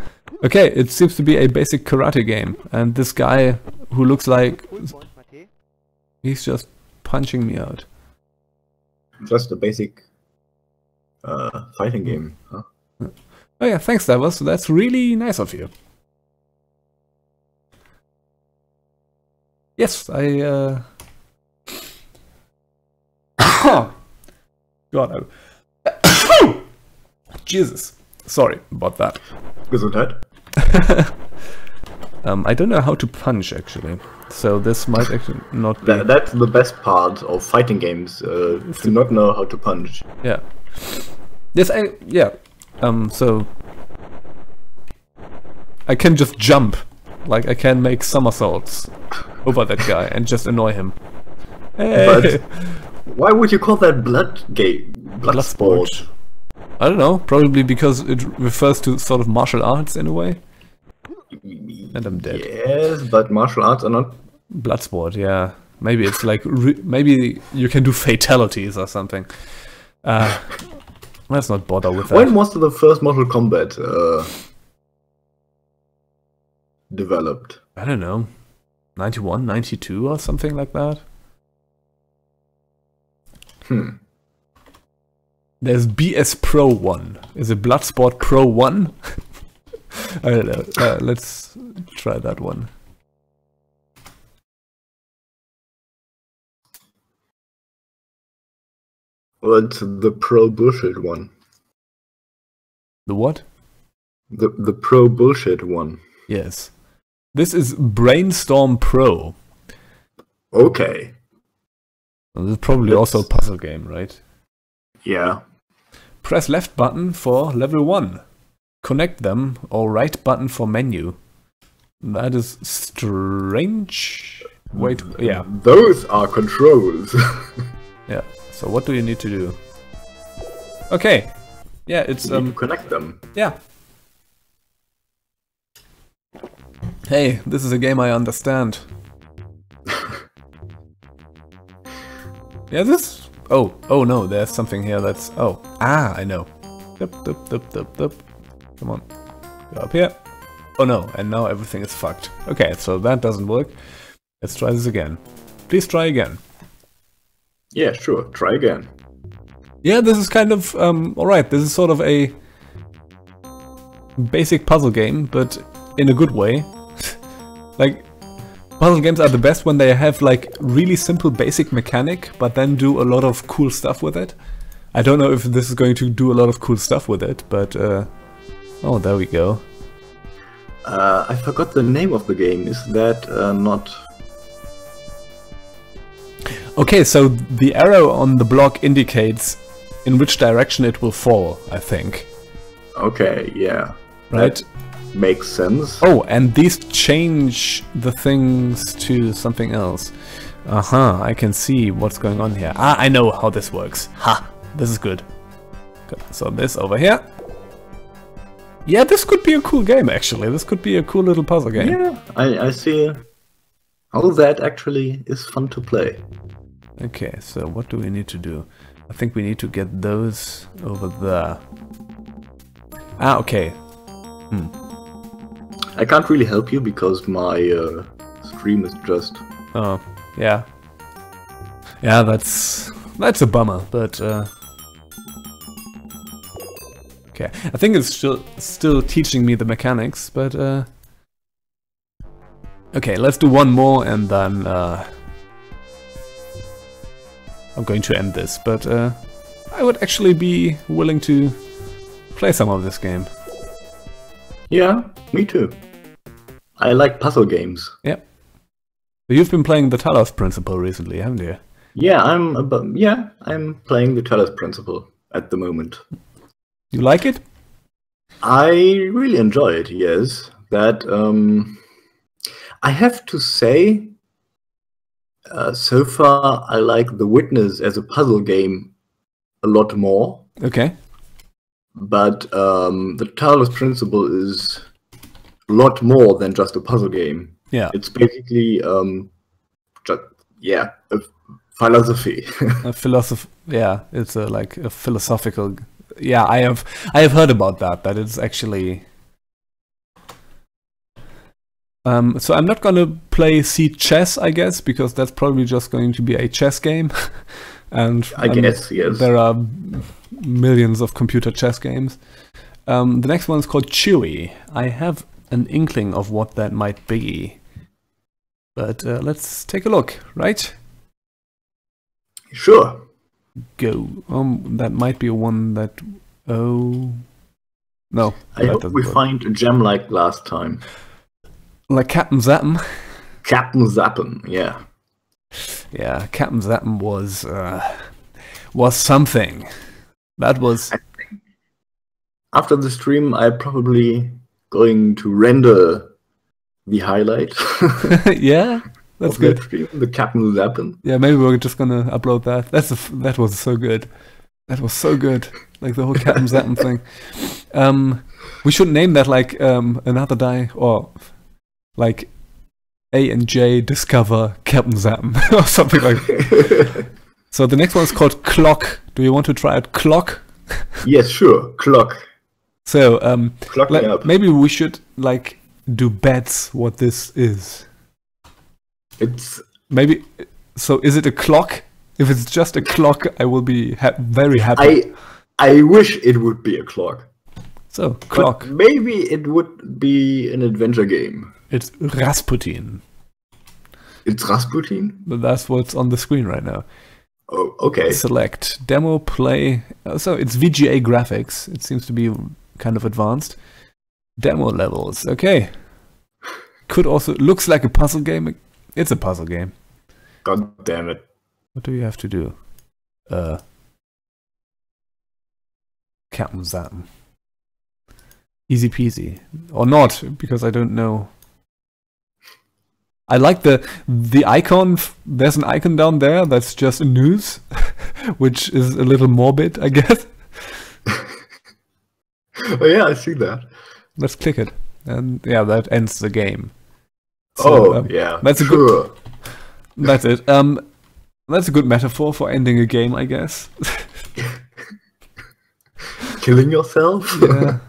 Okay, it seems to be a basic karate game, and this guy who looks like he's just punching me out. Just a basic uh, fighting game. Huh? Oh yeah, thanks, Davos. That's really nice of you. Yes, I. Uh... God, I... Jesus, sorry about that. Gesundheit. Um, I don't know how to punch actually, so this might actually not be. That, that's the best part of fighting games. Uh, to not know how to punch. Yeah. Yes, I yeah. Um, so I can just jump, like I can make somersaults over that guy and just annoy him. Hey, But why would you call that blood game? Blood, Blood sport. sport. I don't know. Probably because it refers to sort of martial arts in a way. And I'm dead. Yes, but martial arts are not. Bloodsport, yeah. Maybe it's like re- maybe you can do fatalities or something. Uh, let's not bother with that. When was the first Mortal Kombat uh, developed? I don't know, 91, 92 or something like that. Hmm. There's BS Pro 1. Is it Bloodsport Pro 1? I don't know. Uh, let's try that one. Well, it's the pro bullshit one. The what? The the pro bullshit one. Yes. This is Brainstorm Pro. Okay. Well, this is probably also a puzzle game, right? Yeah. Press left button for level 1. Connect them or right button for menu. That is strange. Wait, yeah. Those are controls. Yeah. So what do you need to do? Okay. Yeah, it's You need to um connect them. yeah. Hey, this is a game I understand. yeah, this Oh, oh no, there's something here that's oh, ah, I know. Dup, dup, dup, dup, dup. Come on. Go up here. Oh no, and now everything is fucked. Okay, so that doesn't work. Let's try this again. Please try again. Yeah, sure. Try again. Yeah, this is kind of um, all right. This is sort of a basic puzzle game, but in a good way. like puzzle games are the best when they have like really simple basic mechanic, but then do a lot of cool stuff with it. I don't know if this is going to do a lot of cool stuff with it, but uh, oh, there we go. Uh, I forgot the name of the game. Is that uh, not? Okay, so the arrow on the block indicates in which direction it will fall. I think, Okay, yeah. right? That makes sense. Oh, and these change the things to something else. Uh huh, I can see what's going on here. Ah, I know how this works. Ha, this is good. Good. So this over here. Yeah, this could be a cool game actually. This could be a cool little puzzle game. Yeah, I, I see. How that actually is fun to play. Okay, so what do we need to do? I think we need to get those over there. Ah, okay. Hmm. I can't really help you because my uh, stream is just. Oh, yeah. Yeah, that's that's a bummer, but uh Okay. I think it's still still teaching me the mechanics, but uh Okay, let's do one more and then uh I'm going to end this, but uh I would actually be willing to play some of this game. Yeah, me too. I like puzzle games. Yep. You've been playing the Talos Principle recently, haven't you? Yeah, I'm. About, yeah, I'm playing the Talos Principle at the moment. You like it? I really enjoy it. Yes, that. Um, I have to say, uh, so far I like The Witness as a puzzle game a lot more. Okay. But um, the Talos Principle is a lot more than just a puzzle game. Yeah. It's basically um, just yeah, a philosophy. a philosoph yeah it's a like a philosophical yeah i have i have heard about that that it's actually um so i'm not gonna play c chess i guess because that's probably just going to be a chess game. And I um, guess yes. there are millions of computer chess games. Um the next one is called chewy. I have an inkling of what that might be. But uh, let's take a look right? Sure. Go. Um, that might be a one that. Oh, no. I hope we work. find a gem like last time. like Captain Zappen. Captain Zappen, yeah. Yeah, Captain Zappen was uh, was something. That was After the stream, I'm probably going to render the highlight yeah. That's good. stream, the Captain Zappen. Yeah, maybe we're just gonna upload that. That's a that was so good. That was so good. Like the whole Captain Zappen thing. Um, we should name that like um another die or like A and J discover Captain Zappen or something like. So the next one is called Clock. Do you want to try out Clock? yes, sure. Clock. So um, Clock up. maybe we should like do bets what this is. It's Maybe. So is it a clock? If it's just a clock, I will be ha- very happy. I I wish it would be a clock. so But clock. maybe it would be an adventure game. It's Rasputin. It's Rasputin? But That's what's on the screen right now. Oh, okay. Select demo play. uh, So it's VGA graphics. It seems to be kind of advanced. Demo levels, okay. Could also looks like a puzzle game. It's a puzzle game. God damn it. What do you have to do? Uh Captain Zappen. Easy peasy. Or not, because I don't know. I like the the icon. There's an icon down there that's just a news, which is a little morbid, I guess. Oh yeah, I see that. Let's click it, and yeah, that ends the game. So, oh um, yeah. that's a good- That's it. Um, that's a good metaphor for ending a game, I guess. Killing yourself? yeah.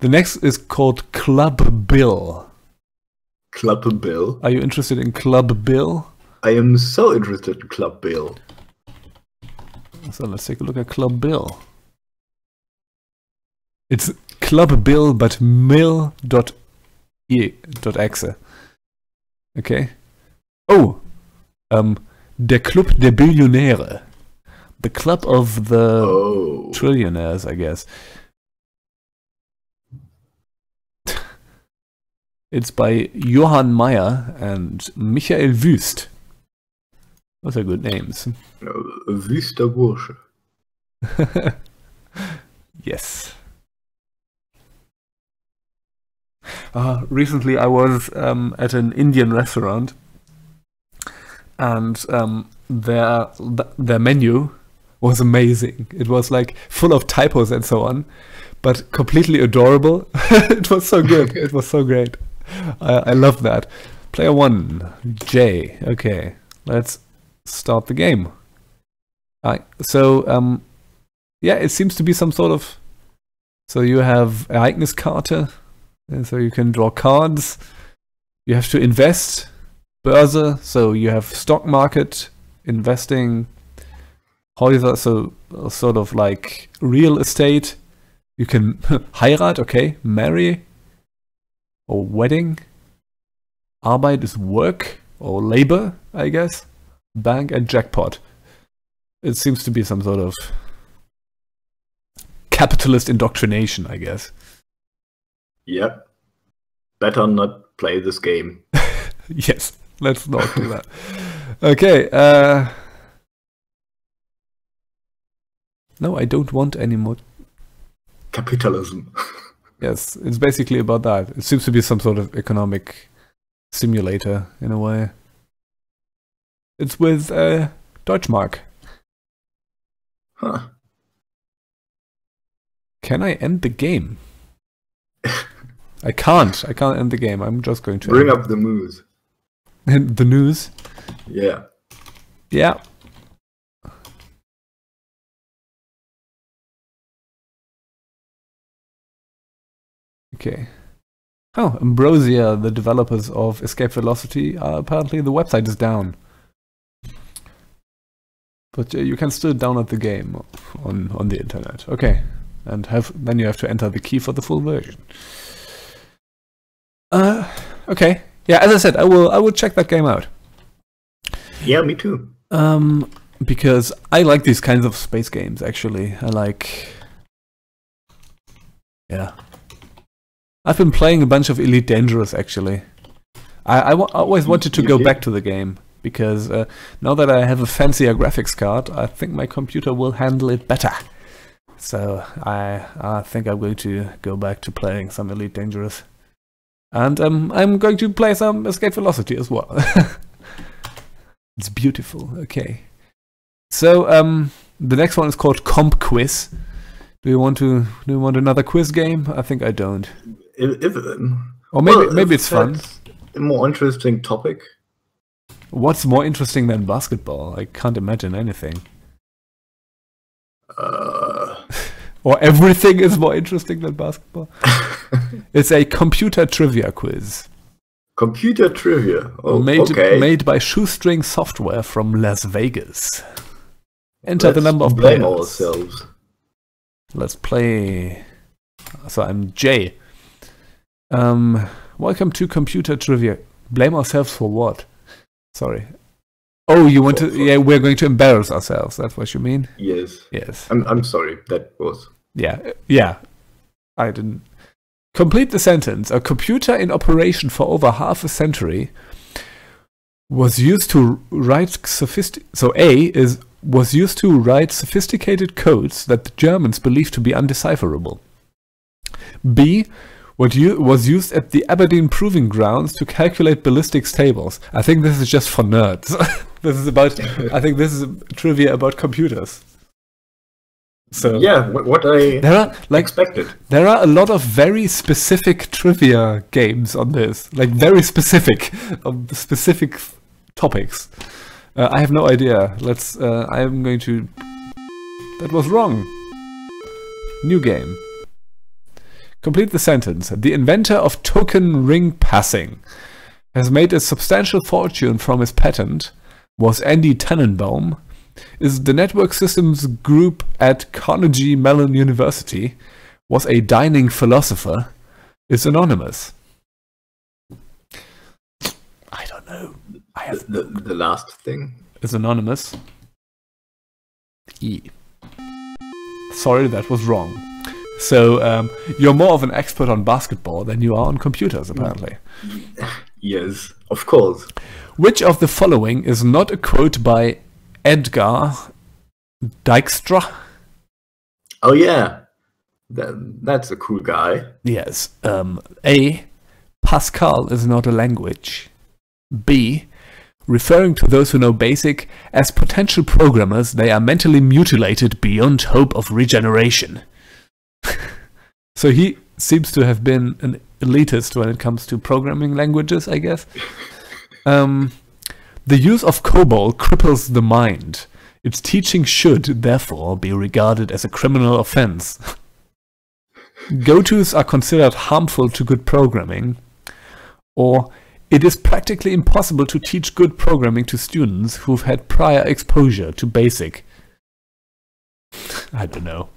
The next is called Club Bill. Club Bill. Are you interested in Club Bill? I am so interested in Club Bill. So let's take a look at Club Bill. It's Club Bill, but mill dot e dot exe. Okay. Oh, um, der Club der Billionäre, the club of the Oh. trillionaires, I guess. It's by Johann Meyer and Michael Wüst. Those are good names. Wüster Bursche. yes. Uh, recently, I was um, at an Indian restaurant, and um, their their menu was amazing. It was like full of typos and so on, but completely adorable. it was so good. It was so great. I, I love that. Player one, J. Okay, let's start the game. Alright, so um, yeah, it seems to be some sort of. So you have Ereigniskarte, and so you can draw cards. You have to invest, Börse, so you have stock market, investing, Häuser, so uh, sort of like real estate. You can heirat, okay, marry, or wedding. Arbeit is work or labor, I guess. Bank and jackpot. It seems to be some sort of capitalist indoctrination, I guess. Yep. Better not play this game. yes, let's not do that. Okay. Uh, no, I don't want any more. Capitalism. Yes, it's basically about that. It seems to be some sort of economic simulator in a way. It's with a uh, Deutschmark. Huh. Can I end the game? I can't. I can't end the game. I'm just going to Bring up the moose. the news. Yeah. Yeah. Okay. Oh, Ambrosia, the developers of Escape Velocity, uh, apparently the website is down. But uh, you can still download the game on on the internet. Okay, and have then you have to enter the key for the full version. Uh, okay. Yeah, as I said, I will I will check that game out. Yeah, me too. Um, because I like these kinds of space games. Actually, I like. Yeah, I've been playing a bunch of Elite Dangerous. Actually, I, I wa- always wanted to go back to the game because uh, now that I have a fancier graphics card, I think my computer will handle it better. So I I think I'm going to go back to playing some Elite Dangerous, and um, I'm going to play some Escape Velocity as well. It's beautiful. Okay. So um the next one is called Comp Quiz. Do you want to do you want another quiz game? I think I don't. If, if, Or maybe well, maybe it's fun. A more interesting topic. What's more interesting than basketball? I can't imagine anything. Uh, Or everything is more interesting than basketball. It's a computer trivia quiz computer trivia. Oh, made okay. made by Shoestring Software from Las Vegas. Enter the Let's number of blame players. ourselves. Let's play. So I'm Jay. Um, welcome to computer trivia. Blame ourselves for what? Sorry. Oh, you want For- to? for- Yeah, we're going to embarrass ourselves. That's what you mean? Yes. Yes. I'm, I'm sorry. That was. Yeah. Yeah. I didn't. Complete the sentence. A computer in operation for over half a century was used to write sophistic. So A is was used to write sophisticated codes that the Germans believed to be undecipherable. B what u- was used at the Aberdeen Proving Grounds to calculate ballistics tables. I think this is just for nerds. this is about. I think this is trivia about computers. So Yeah, what I there are like expected. there are a lot of very specific trivia games on this, like very specific the specific topics. Uh, I have no idea. Let's. Uh, I am going to. That was wrong. New game. Complete the sentence. The inventor of token ring passing has made a substantial fortune from his patent. Was Andy Tanenbaum? Is the network systems group at Carnegie Mellon University? Was a dining philosopher? Is anonymous. I don't know. I have The, the, the last thing. is anonymous. E. Sorry, that was wrong. So um, you're more of an expert on basketball than you are on computers, apparently. Yes, of course. Which of the following is not a quote by Edgar Dijkstra? Oh yeah, that, that's a cool guy. Yes. Um, a. Pascal is not a language. B. Referring to those who know BASIC, as potential programmers, they are mentally mutilated beyond hope of regeneration. so he seems to have been an elitist when it comes to programming languages, I guess. Um, the use of COBOL cripples the mind. Its teaching should, therefore, be regarded as a criminal offense. Go-tos are considered harmful to good programming, or it is practically impossible to teach good programming to students who've had prior exposure to BASIC. I don't know.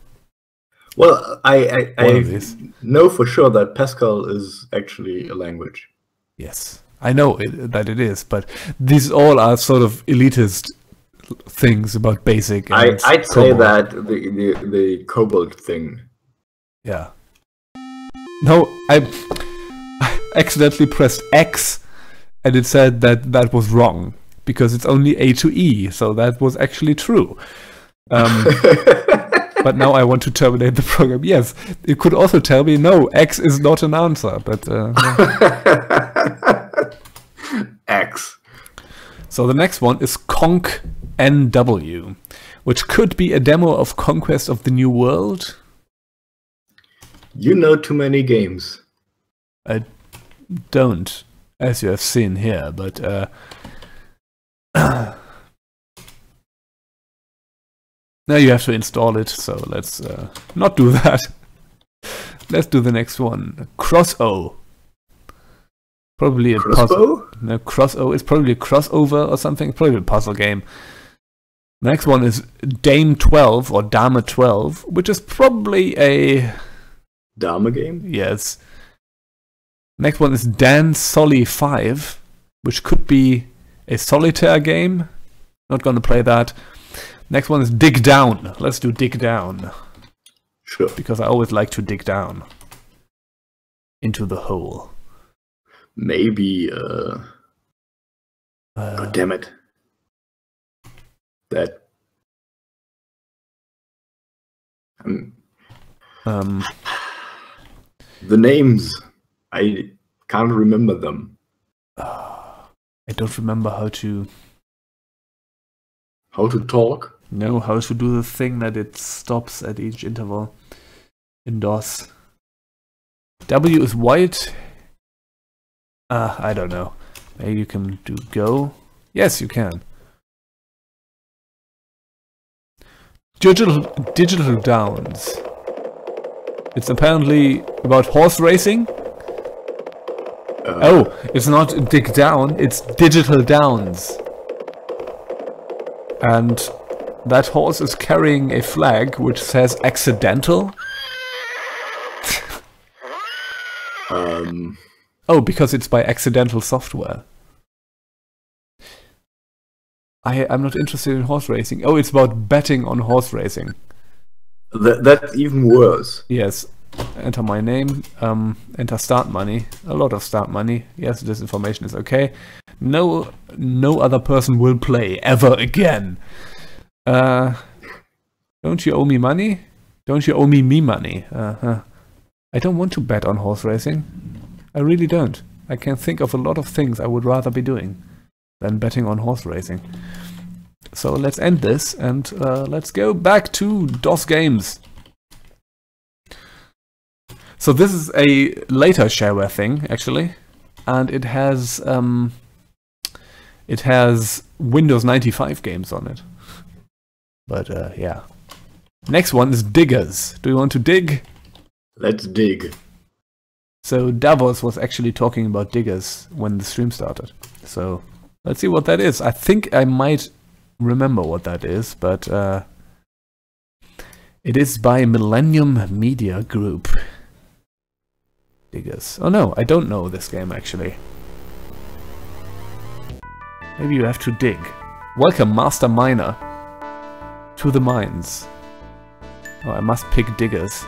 Well, I I, I know for sure that Pascal is actually a language. Yes, I know it, that it is, but these all are sort of elitist things about BASIC. I I'd say that the the, the Cobalt thing. Yeah. No, I, I accidentally pressed X, and it said that that was wrong because it's only A to E, so that was actually true. Um, but now I want to terminate the program. Yes, it could also tell me no, X is not an answer. But uh. X. so the next one is Conk NW, which could be a demo of Conquest of the New World. You know too many games. I don't, as you have seen here, but uh, now you have to install it. So let's uh, not do that. let's do the next one. Cross O. Probably a puzzle. No, Cross O is probably a crossover or something. Probably a puzzle game. Next one is Dame 12 or Dama 12, which is probably a Dama game? Yes. Next one is Dan Solly 5, which could be a solitaire game. Not going to play that. Next one is Dig Down. Let's do Dig Down, Sure. because I always like to dig down into the hole. Maybe uh oh Uh, damn it. That um, um, the names I can't remember them. I don't remember how to How to talk? No, how to do the thing that it stops at each interval in DOS. W is white. Uh, I don't know. Maybe you can do go. Yes, you can. Digital Digital Downs. It's apparently about horse racing. Uh, Oh, it's not dig down, it's digital downs. And that horse is carrying a flag which says accidental. Um, Oh, because it's by accidental software. I, I'm not interested in horse racing. Oh, it's about betting on horse racing. that, that's even worse. Yes. Enter my name, um, enter start money, a lot of start money. Yes, this information is okay. No, no other person will play ever again. Uh, don't you owe me money? Don't you owe me me money? Uh-huh. I don't want to bet on horse racing. I really don't. I can think of a lot of things I would rather be doing than betting on horse racing. So let's end this and uh, let's go back to DOS games. So this is a later shareware thing, actually, and it has um, it has Windows 95 games on it. But uh, yeah. Next one is Diggers. Do you want to dig? Let's dig. So Davos was actually talking about Diggers when the stream started. So let's see what that is. I think I might remember what that is, but uh, it is by Millennium Media Group. Diggers. Oh no, I don't know this game actually. Maybe you have to dig. Welcome, Master Miner, to the mines. Oh, I must pick Diggers.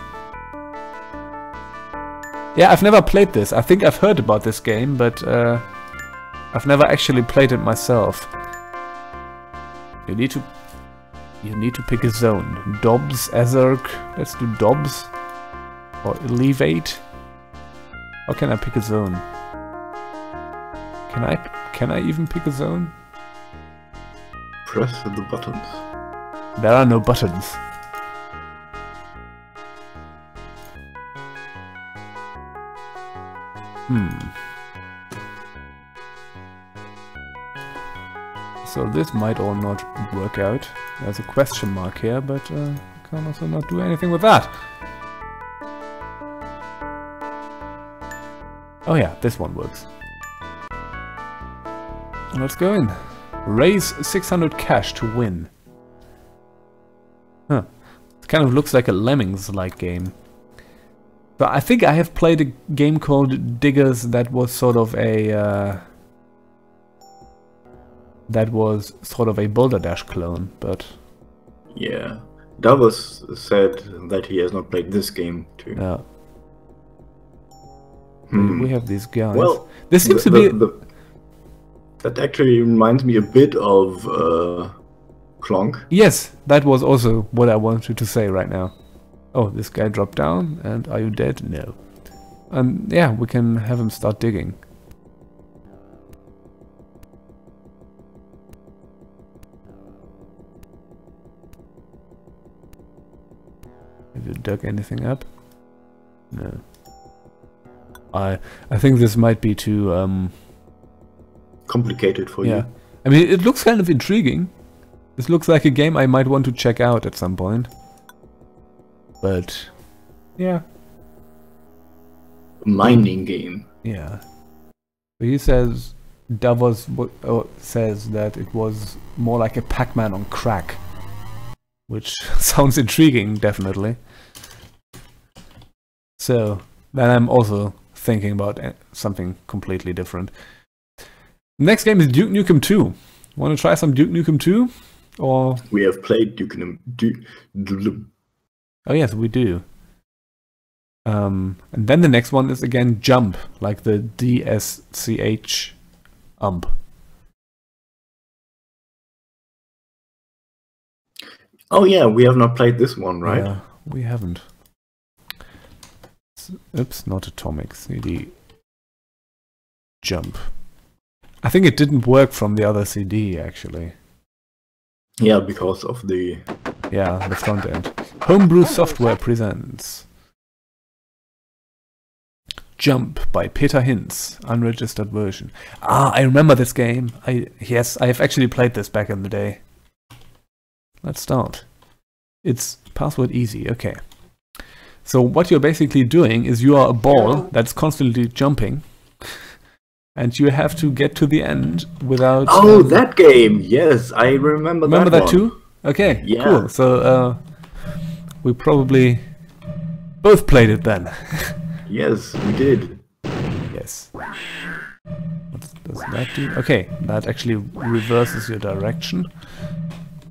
Yeah, I've never played this. I think I've heard about this game, but uh, I've never actually played it myself. You need to you need to pick a zone. Dobbs, Ezerk. Let's do Dobbs. Or Elevate. How can I pick a zone? Can I can I even pick a zone? Press the buttons. There are no buttons. Hmm. So this might or not work out. There's a question mark here, but uh, I can also not do anything with that. Oh yeah, this one works. Let's go in. Raise 600 cash to win. Huh. It kind of looks like a Lemmings-like game. But I think I have played a game called Diggers that was sort of a... Uh, that was sort of a Boulder Dash clone, but... Yeah. Davos said that he has not played this game too. Yeah. Hmm. We have these guys. Well, this seems the- to be... the- the- that actually reminds me a bit of uh, Clonk. Yes, that was also what I wanted to say right now. Oh, this guy dropped down, and are you dead? No. And yeah, we can have him start digging. Have you dug anything up? No. I I think this might be too um Complicated for yeah. you. I mean, it looks kind of intriguing. This looks like a game I might want to check out at some point. But, yeah, Mining game. yeah. He says Davos uh, says that it was more like a Pac-Man on crack, which sounds intriguing, definitely. So then I'm also thinking about something completely different. Next game is Duke Nukem 2. Want to try some Duke Nukem 2? Or We have played Duke Nukem. Du- Du- Oh yes, we do. Um, and then the next one is again jump, like the DSCH ump. Oh yeah, we have not played this one, right? Yeah, we haven't. Oops, not atomic. CD jump. I think it didn't work from the other CD actually. Yeah, because of the Yeah, the front end. Homebrew Software presents Jump by Peter Hinz, unregistered version. Ah, I remember this game. I yes, I have actually played this back in the day. Let's start. It's password easy. Okay. So what you're basically doing is you are a ball that's constantly jumping, and you have to get to the end without. Oh, um, that game. Yes, I remember. That. Remember that, that, too? Okay, Yeah. cool. So uh, we probably both played it then. Yes, we did. yes. What does that do? Okay, that actually reverses your direction.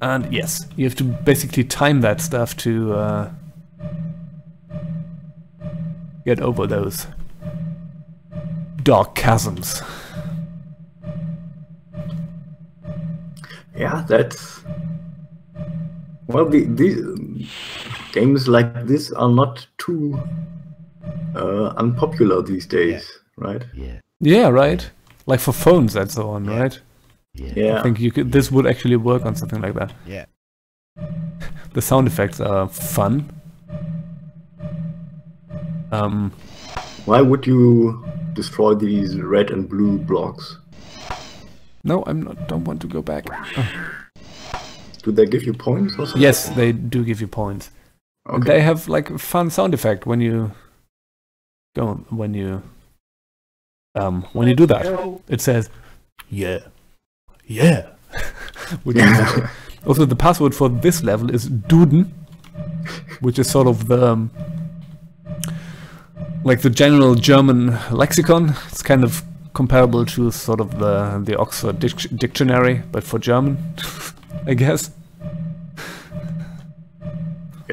And yes, you have to basically time that stuff to uh, get over those dark chasms. Yeah, that's well. The, these games like this are not too uh, unpopular these days, right? Yeah. Yeah, right. Like for phones and so on, Yeah. right? Yeah. Yeah. I think you could. This would actually work on something like that. Yeah. The sound effects are fun. Um, Why would you destroy these red and blue blocks? no, I'm not. Don't want to go back. Do they give you points or something? Yes, they do give you points. Okay. They have like a fun sound effect when you go when you um when you do that. It says yeah, yeah. Which is- also, the password for this level is Duden, which is sort of the um, like the general German lexicon. It's kind of comparable to sort of the the Oxford dic- dictionary, but for German, I guess.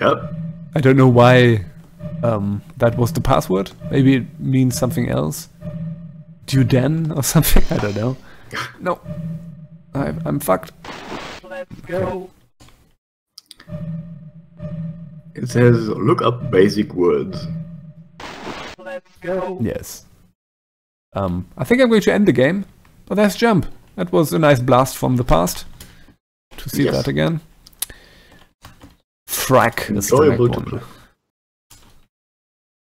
Yep. I don't know why um, that was the password. Maybe it means something else. Duden or something. I don't know. No, I, I'm fucked. Let's go. It says look up basic words. Yes. Um, I think I'm going to end the game, but there's jump. That was a nice blast from the past. To see Yes. that again. Frack is the Enjoyable next to one.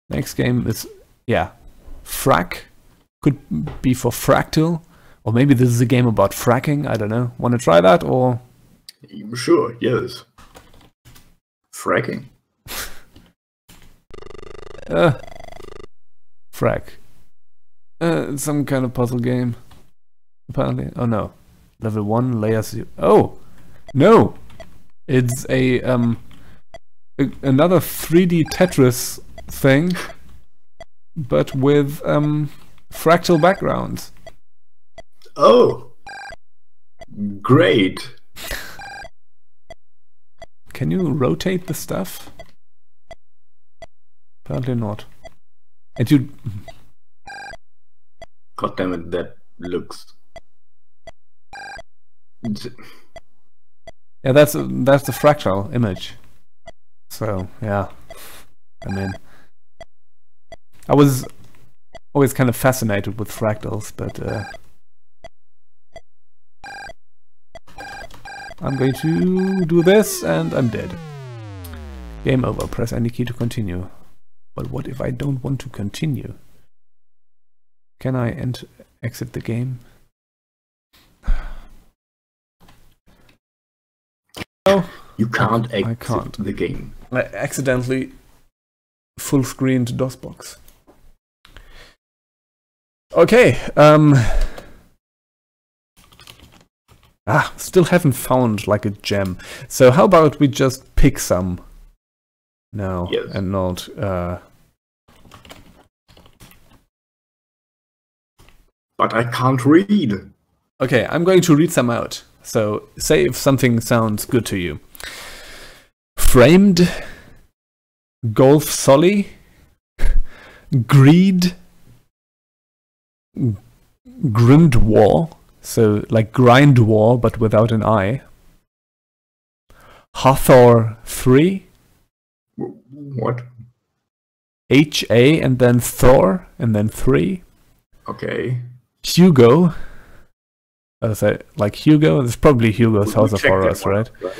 Next game is yeah, Frack could be for fractal, or maybe this is a game about fracking. I don't know. Want to try that or Sure, yes. Fracking. uh, frack? Uh, some kind of puzzle game. Apparently. Oh no, level one, layer zero. Oh no, it's a um a, another 3D Tetris thing, but with um fractal backgrounds. Oh, great. Can you rotate the stuff? Apparently not. And you God damn it, that looks. Yeah, that's a, that's the fractal image. So yeah, I mean, I was always kind of fascinated with fractals, but uh, I'm going to do this, and I'm dead. Game over. Press any key to continue. But what if I don't want to continue? Can I ent- exit the game? Oh. You can't I exit can't. the game. I accidentally full screened DOSBox. Okay, um Ah, still haven't found like a gem. So how about we just pick some now Yes. and not uh But I can't read. Okay, I'm going to read some out. So say if something sounds good to you. Framed, Golf Solly, Greed, Grind War, so like Grind War but without an I. Hathor 3, W- What? H A and then Thor and then 3. Okay. Hugo. I say like Hugo. There's probably Hugo's House of Horrors, right? right?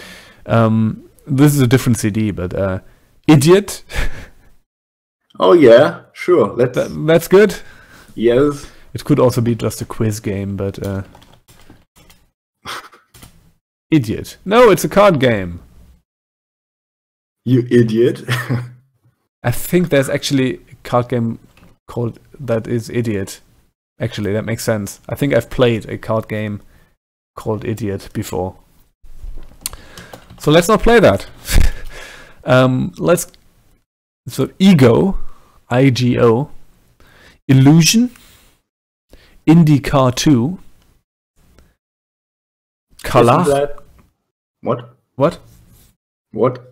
Um, this is a different CD, but uh, Idiot. Oh yeah, sure. Let's. That, that's good. yes. It could also be just a quiz game, but uh, Idiot. No, it's a card game. You idiot. I think there's actually a card game called that is Idiot. Actually, that makes sense. I think I've played a card game called Idiot before. So let's not play that. um, let's. So ego, I G O, illusion, IndyCar two, that- What? What? What?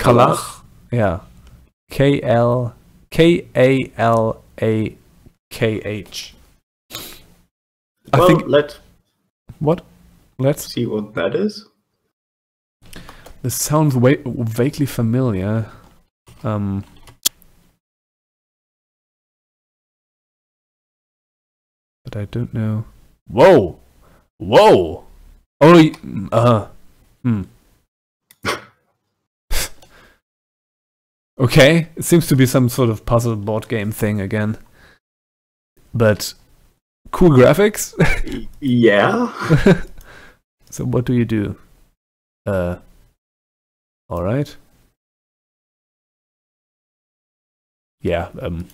Kalach. Yeah. K L K A L A K H. I well, think let's what? Let's. see what that is. This sounds wa- vaguely familiar. Um. But I don't know. Whoa! Whoa! Oh, y- uh, hmm. Okay, it seems to be some sort of puzzle board game thing again. But cool graphics. Yeah. so what do you do? Uh, all right. Yeah, um,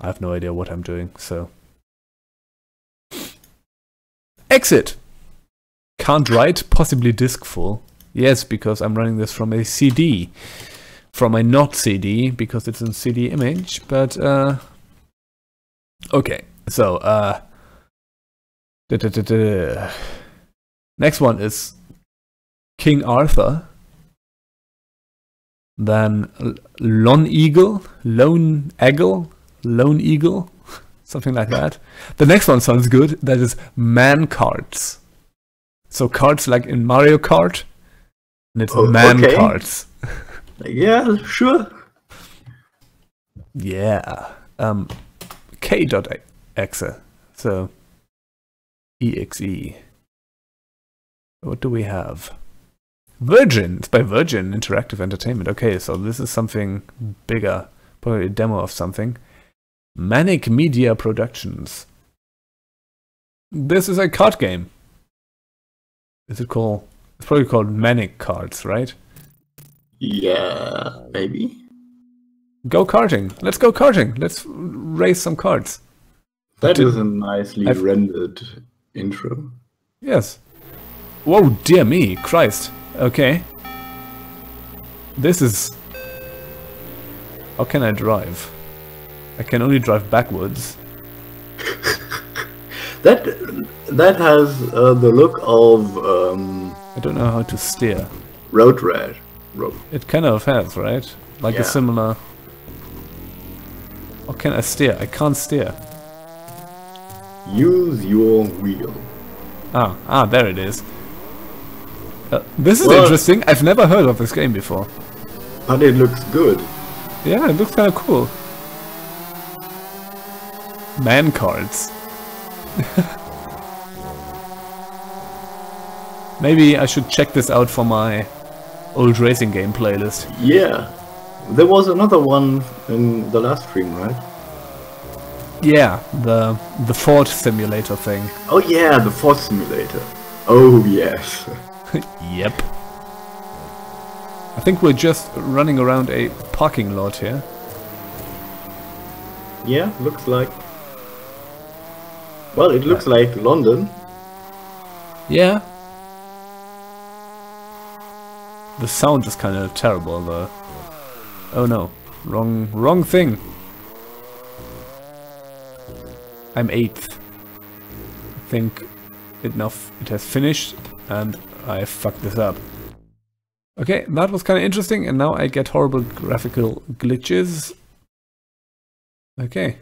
I have no idea what I'm doing. So exit. Can't write. Possibly disk full. Yes, because I'm running this from a CD, from a not CD because it's in CD image. But uh, okay. So uh, da, da, da, da. next one is King Arthur. Then Lone Eagle, Lone Eagle, Lone Eagle, something like that. The next one sounds good. That is Man Cards. So cards like in Mario Kart, and it's Oh, Man okay. Cards. yeah, sure. Yeah. Um, K.exe. So EXE. What do we have? Virgin. It's by Virgin Interactive Entertainment. Okay, so this is something bigger. Probably a demo of something. Manic Media Productions. This is a card game. Is it called? It's probably called Manic Karts, right? Yeah, maybe. Go karting. Let's go karting. Let's race some cards. That is a nicely I've- rendered intro. Yes. Whoa, dear me, Christ. Okay. This is. How can I drive? I can only drive backwards. That that has uh, the look of um, I don't know how to steer. Road Rash. Road. It kind of has, right? Like Yeah. a similar. How can I steer? I can't steer. Use your wheel. Ah, ah, there it is. Uh, this is Well- interesting. I've never heard of this game before. But it looks good. Yeah, it looks kind of cool. Man cards. Maybe I should check this out for my old racing game playlist. Yeah. There was another one in the last stream, right? Yeah, the the Ford simulator thing. Oh yeah, the Ford Simulator. Oh yes. yep. I think we're just running around a parking lot here. yeah, looks like. Well, it looks like London. Yeah. The sound is kind of terrible though. Oh no, wrong wrong thing. I'm eighth. I think enough. It has finished, and I fucked this up. Okay, that was kind of interesting, and now I get horrible graphical glitches. Okay,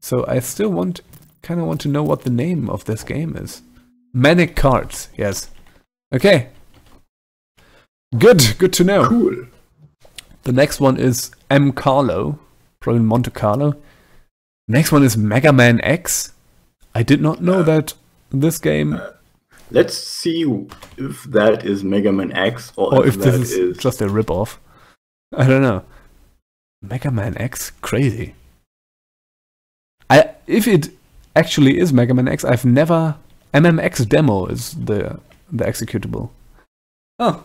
so I still want, kind of want to know what the name of this game is. Manic Karts, yes. Okay. Good, good to know. Cool. The next one is M. Carlo, probably Monte Carlo. Next one is Mega Man X. I did not know that this game, Let's see if that is Mega Man X or, or if, if this is, just a rip-off. I don't know. Mega Man X, crazy. I if it actually is Mega Man X, I've never MMX demo is the the executable. Oh,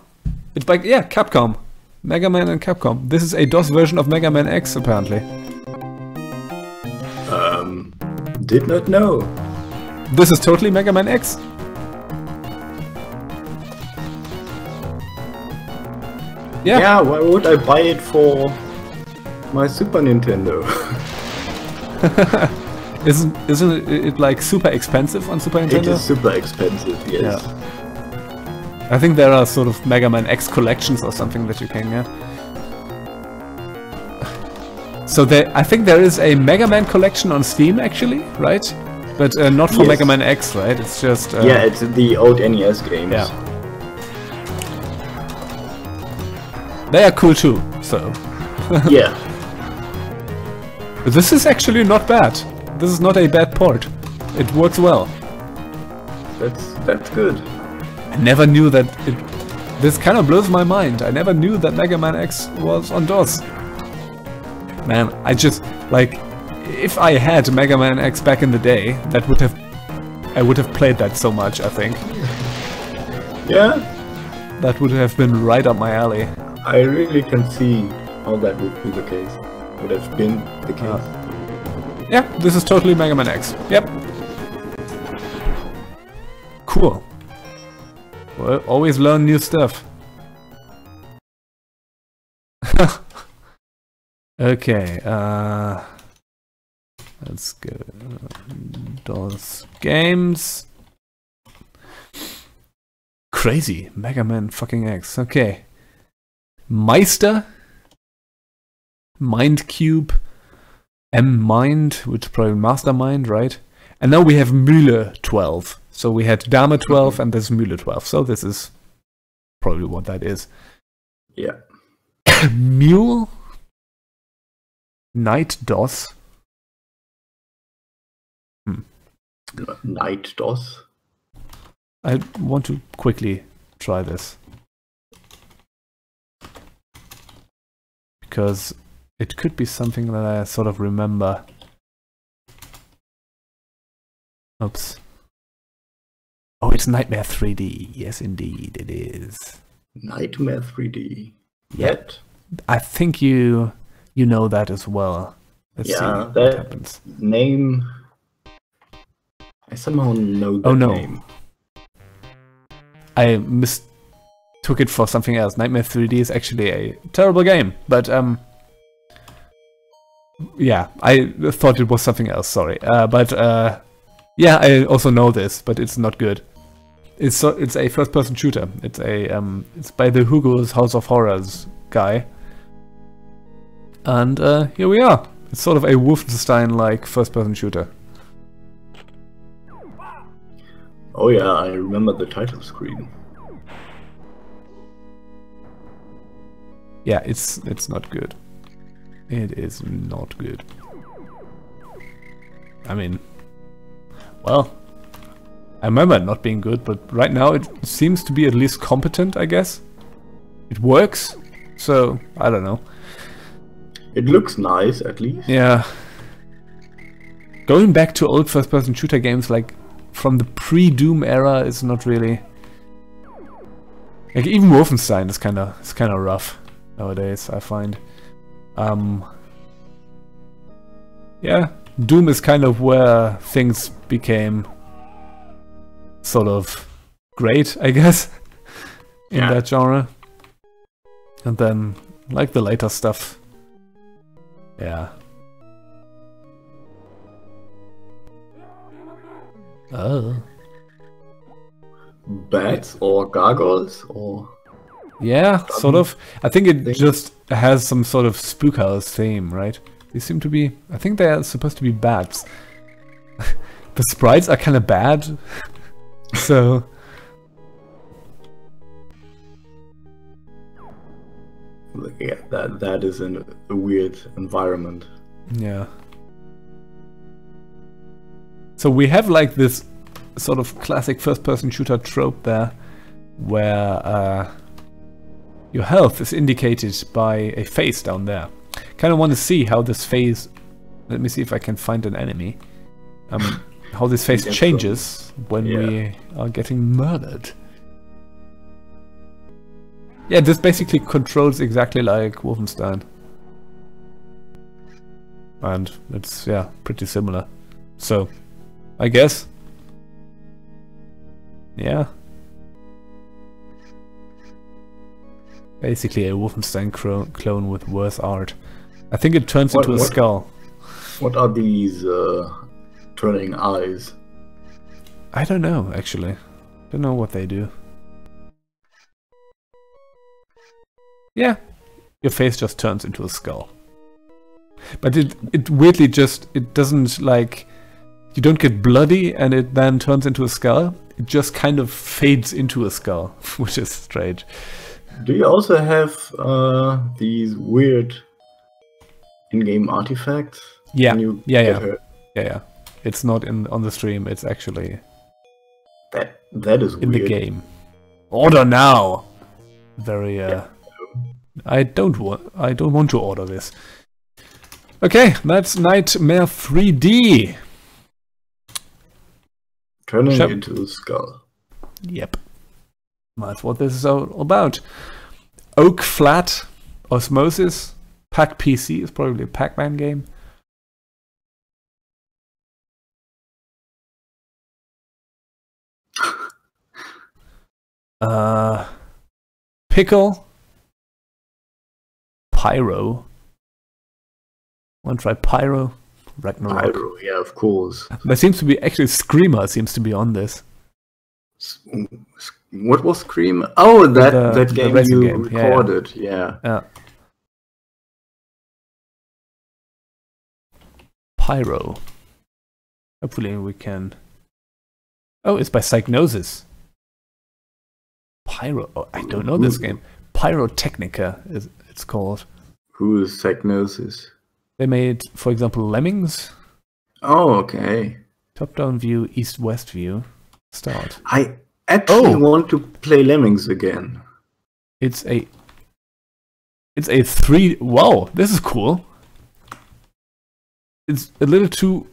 it's like, yeah Capcom, Mega Man and Capcom. This is a DOS version of Mega Man X apparently. um, did not know. This is totally Mega Man X. Yeah, Yeah, why would I buy it for my Super Nintendo? isn't isn't it, it like super expensive on Super Nintendo? is super expensive, yes. I think there are sort of Mega Man X collections or something that you can get. So there, I think there is a Mega Man collection on Steam actually, right? But uh, not for Yes. Mega Man X, right? It's just uh, yeah, it's the old NES games. Yeah. they are cool too. So yeah. This is actually not bad. This is not a bad port. It works well. That's that's good. I never knew that it. This kind of blows my mind. I never knew that Mega Man X was on DOS. Man, I just like if I had Mega Man X back in the day, that would have I would have played that so much. I think Yeah, that would have been right up my alley. I really can see how that would be the case. Would have been the case. Ah. Yeah, this is totally Mega Man X. Yep. Cool. Well, always learn new stuff. okay, uh... Let's go. DOS games. Crazy. Mega Man fucking X. Okay. Meister. Mind Cube. M Mind, which is probably Mastermind, right? And now we have Mühle 12. So we had Dame 12 and this Mühle 12. So this is probably what that is. Yeah. Mule? Knight DOS? Hmm. Knight DOS. I want to quickly try this. Because it could be something that I sort of remember. Oops. It's Nightmare 3D. Yes, indeed, it is. Nightmare 3D. Yep. I think you you know that as well. Let's Yeah, that- happens. Name. I somehow know that Oh, no. name. I mistook it for something else. Nightmare 3D is actually a terrible game, but um, yeah, I thought it was something else. Sorry, uh, but uh, yeah, I also know this, but it's not good. It's so, it's a first-person shooter. It's a um, it's by the Hugo's House of Horrors guy, and uh, here we are. It's sort of a Wolfenstein-like first-person shooter. Oh yeah, I remember the title screen. Yeah, it's it's not good. It is not good. I mean, well, I remember it not being good, but right now it seems to be at least competent, I guess. It works, so I don't know. It looks nice, at least. Yeah. Going back to old first-person shooter games like from the pre-Doom era is not really like even Wolfenstein is kind of is kind of rough nowadays. I find. Um. Yeah, Doom is kind of where things became sort of great, I guess, in Yeah. that genre. And then, like the later stuff, yeah. Oh. Bats or gargoyles or Yeah, sort of. I think it Thing. just has some sort of spook house theme, right? They seem to be. I think they are supposed to be bats. the sprites are kind of bad, so yeah, that that is an, a weird environment. yeah. So we have like this sort of classic first-person shooter trope there, where uh, your health is indicated by a face down there. Kind of want to see how this face. Let me see if I can find an enemy. Um, how this face so. changes when Yeah. we are getting murdered. Yeah, this basically controls exactly like Wolfenstein. And it's, yeah, pretty similar. So, I guess. Yeah. Basically a Wolfenstein clone with worse art. I think it turns What- into a what- skull. What are these uh, turning eyes? I don't know, actually. Don't know what they do. Yeah, your face just turns into a skull. But it it weirdly just it doesn't like you don't get bloody and it then turns into a skull. It just kind of fades into a skull, which is strange. Do you also have uh, these weird in-game artifacts? Yeah, yeah, yeah. hurt? Yeah, yeah. It's not in on the stream. It's actually That that is in weird. the game. Order now. Very. uh I don't want. I don't want to order this. Okay, that's Nightmare 3D. Turning Shall- into a skull. Yep. That's what this is all about. Oak Flat, Osmosis, Pac PC is probably a Pac-Man game. Uh, Pickle, Pyro. Want to try Pyro? Ragnarok. Pyro, yeah, of course. There seems to be actually Screamer seems to be on this. What was Scream? Oh, that The- that game you game, yeah, yeah. recorded. Yeah. Yeah. Pyro. Hopefully we can. Oh, it's by Psygnosis. Pyro. Oh, I don't know this game. Pyrotechnica is it's called. Who is Psygnosis? They made, for example, Lemmings, Oh, okay. top-down view, east-west view. Start. I actually Oh. want to play Lemmings again. It's a. It's a three. Wow, this is cool. It's a little too.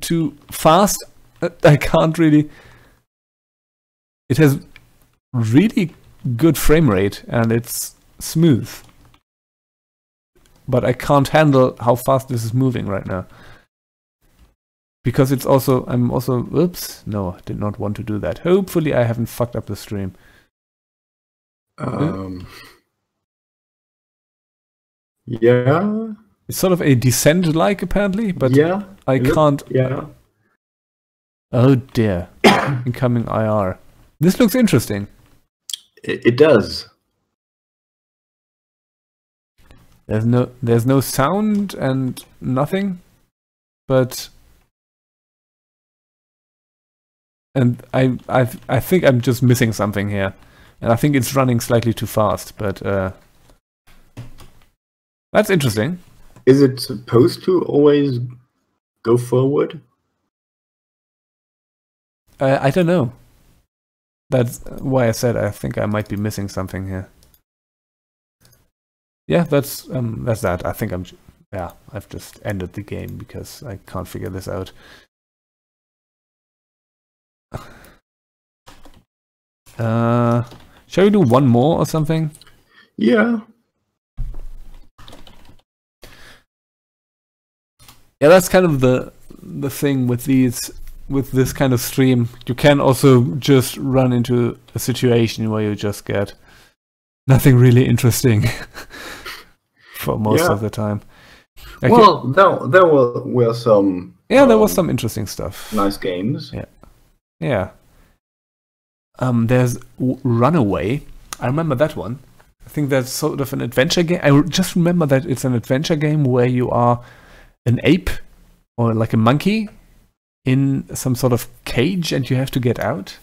Too fast. I can't really. It has really good frame rate and it's smooth. But I can't handle how fast this is moving right now. Because it's also. I'm also. Oops. No, I did not want to do that. Hopefully, I haven't fucked up the stream. Um, yeah. It's sort of a descent like, apparently, but yeah. I can't. Yeah. Oh dear. Incoming IR. This looks interesting. It, it does. There's no there's no sound and nothing. But and I I I think I'm just missing something here. And I think it's running slightly too fast, but uh That's interesting. Is it supposed to always go forward? Uh, I don't know. That's why I said I think I might be missing something here. Yeah, that's um, that's that. I think I'm. Yeah, I've just ended the game because I can't figure this out. Uh, shall we do one more or something? Yeah. Yeah, that's kind of the the thing with these with this kind of stream. You can also just run into a situation where you just get nothing really interesting for most Yeah. of the time. Okay, Well, there, there were, were some yeah, there was um, some interesting stuff. nice games. Yeah. Yeah. Um, there's Runaway. I remember that one. I think that's sort of an adventure game. I just remember that it's an adventure game where you are an ape or like a monkey in some sort of cage and you have to get out.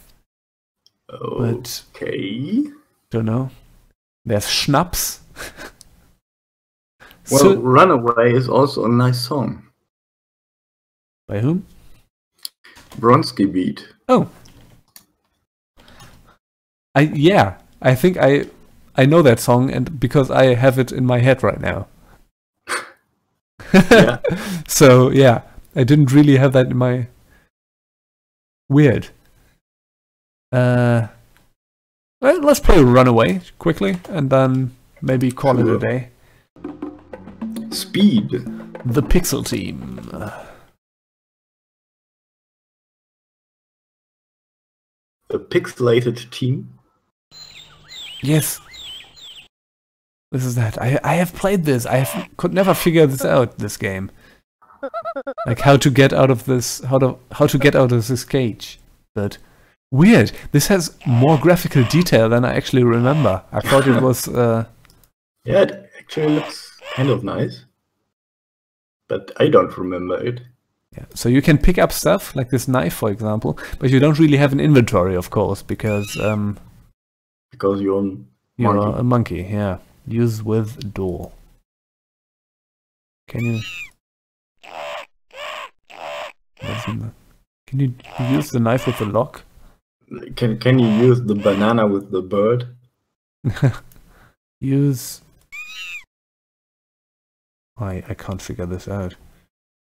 But Okay. don't know. There's Schnaps. Well, So- Runaway is also a nice song. by whom? Bronski Beat. Oh. I yeah, I think I I know that song and because I have it in my head right now. Yeah. so yeah, I didn't really have that in my weird. Uh let's play Runaway quickly and then maybe call it a day. Speed. The Pixel Team. A pixelated team. Yes. This is that. I I have played this. I have, could never figure this out. This game, like how to get out of this, how to how to get out of this cage. But weird. This has more graphical detail than I actually remember. I thought it was. Uh, Yeah, it actually looks kind of nice. but I don't remember it. Yeah. So you can pick up stuff like this knife, for example, but you don't really have an inventory, of course, because um, Because you're on you're Monkey. a monkey. Yeah. Use with door. Can you? The- Can you use the knife with the lock? Can can you use the banana with the bird? Use. I I can't figure this out.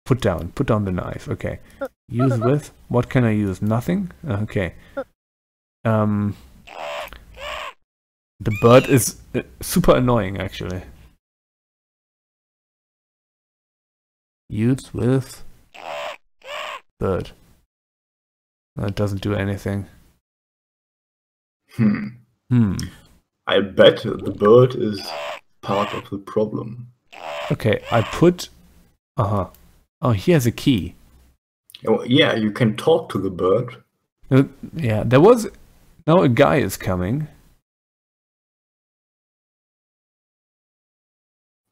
Put down. Put down the knife. Okay. Use with. What can I use? Nothing. Okay. Um. The bird is uh, super annoying, actually. Use with bird. That doesn't do anything. Hmm. Hmm. I bet the bird is part of the problem. Okay, I put. Uh huh. Oh, he has a key. Oh, yeah, you can talk to the bird. Uh, Yeah, there was. Now a guy is coming.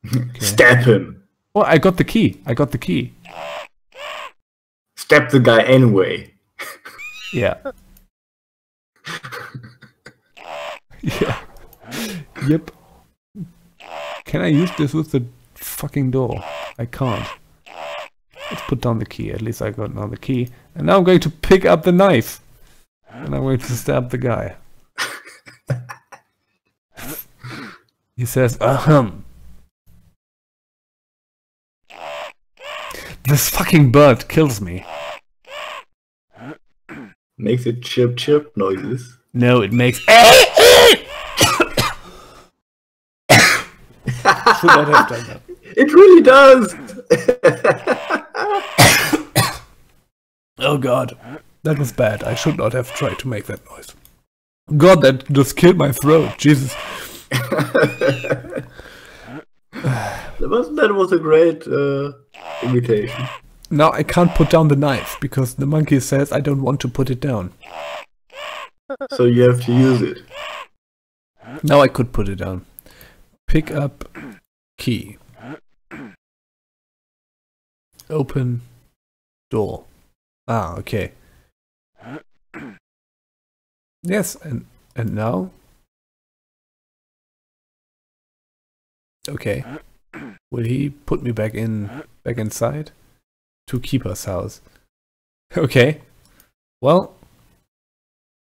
Stab him. Oh, I got the key. I got the key. Stab the guy anyway. Yeah. yeah. Yep. Can I use this with the fucking door? I can't. Let's put down the key. At least I got now the key. And now I'm going to pick up the knife. And I'm going to stab the guy. he says, ahem. This fucking bird kills me. Makes it chip chip noises. No, it makes. Should not have done that. It really does. Oh god, that was bad. I should not have tried to make that noise. God, that just killed my throat. Jesus. that was that was a great uh, imitation. Now I can't put down the knife because the monkey says I don't want to put it down. So you have to use it. Now I could put it down. Pick up key. Open door. Ah, okay. Yes, and and now? Okay. Will he put me back in back inside? To keeper's house. Okay. Well,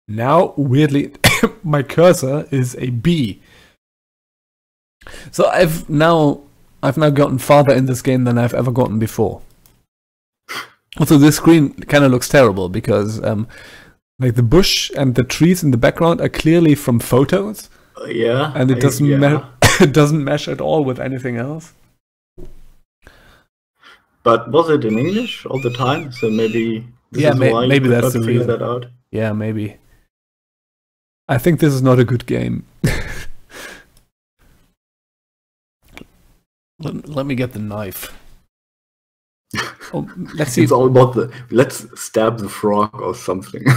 now weirdly my cursor is a B. So I've now I've now gotten farther in this game than I've ever gotten before. Also, this screen kind of looks terrible because um, like the bush and the trees in the background are clearly from photos, Uh, yeah. and it doesn't yeah. it doesn't mesh at all with anything else. But was it in English all the time? So maybe this Yeah, may- why maybe that's the figure reason. that out. Yeah, maybe. I think this is not a good game. let, let me get the knife. Oh, let's see. It's all about the let's stab the frog or something.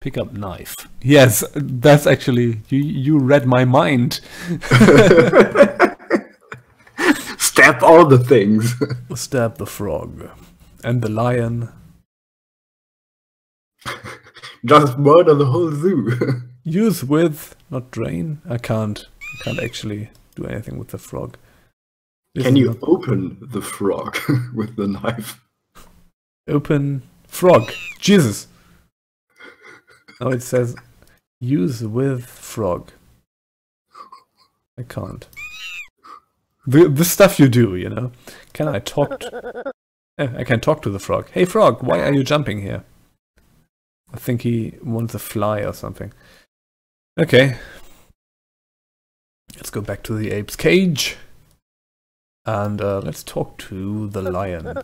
Pick up knife. Yes, that's actually you. You read my mind. Stab all the things. Stab the frog and the lion. Just murder the whole zoo. Use with, not drain. I can't. I can't actually do anything with the frog. This Can you open the frog with the knife? open frog? Jesus. Now it says use with frog. I can't. The the stuff you do, you know. Can I talk? To, Eh, I can talk to the frog. Hey frog, why are you jumping here? I think he wants a fly or something. Okay. Let's go back to the ape's cage. And uh, let's talk to the lion.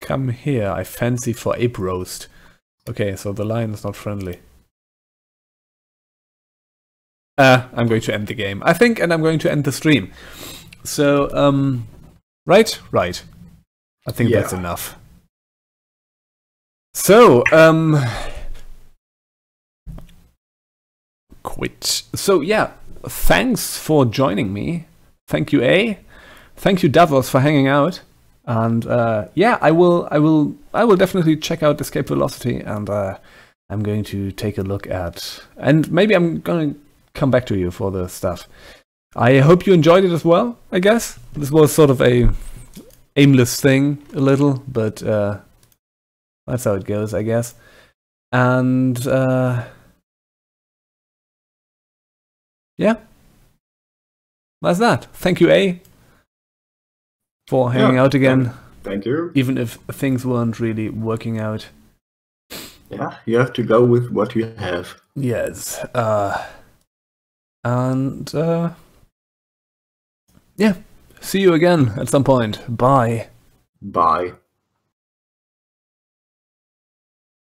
Come here, I fancy for ape roast. Okay, so the lion is not friendly. Uh, I'm going to end the game, I think, and I'm going to end the stream. So, um, right? Right. I think that's enough. So, um, quit. So, yeah, thanks for joining me. Thank you, A. Thank you, Davos, for hanging out. And uh, yeah, I will, I will, I will definitely check out Escape Velocity, and uh, I'm going to take a look at, and maybe I'm going to come back to you for the stuff. I hope you enjoyed it as well. I guess this was sort of a aimless thing, a little, but uh, that's how it goes, I guess. And uh, yeah, that's that. Thank you, A, for hanging Yeah, out again, Thank you. even if things weren't really working out. Yeah, you have to go with what you have. Yes. Uh, and uh, yeah, see you again at some point. Bye. Bye.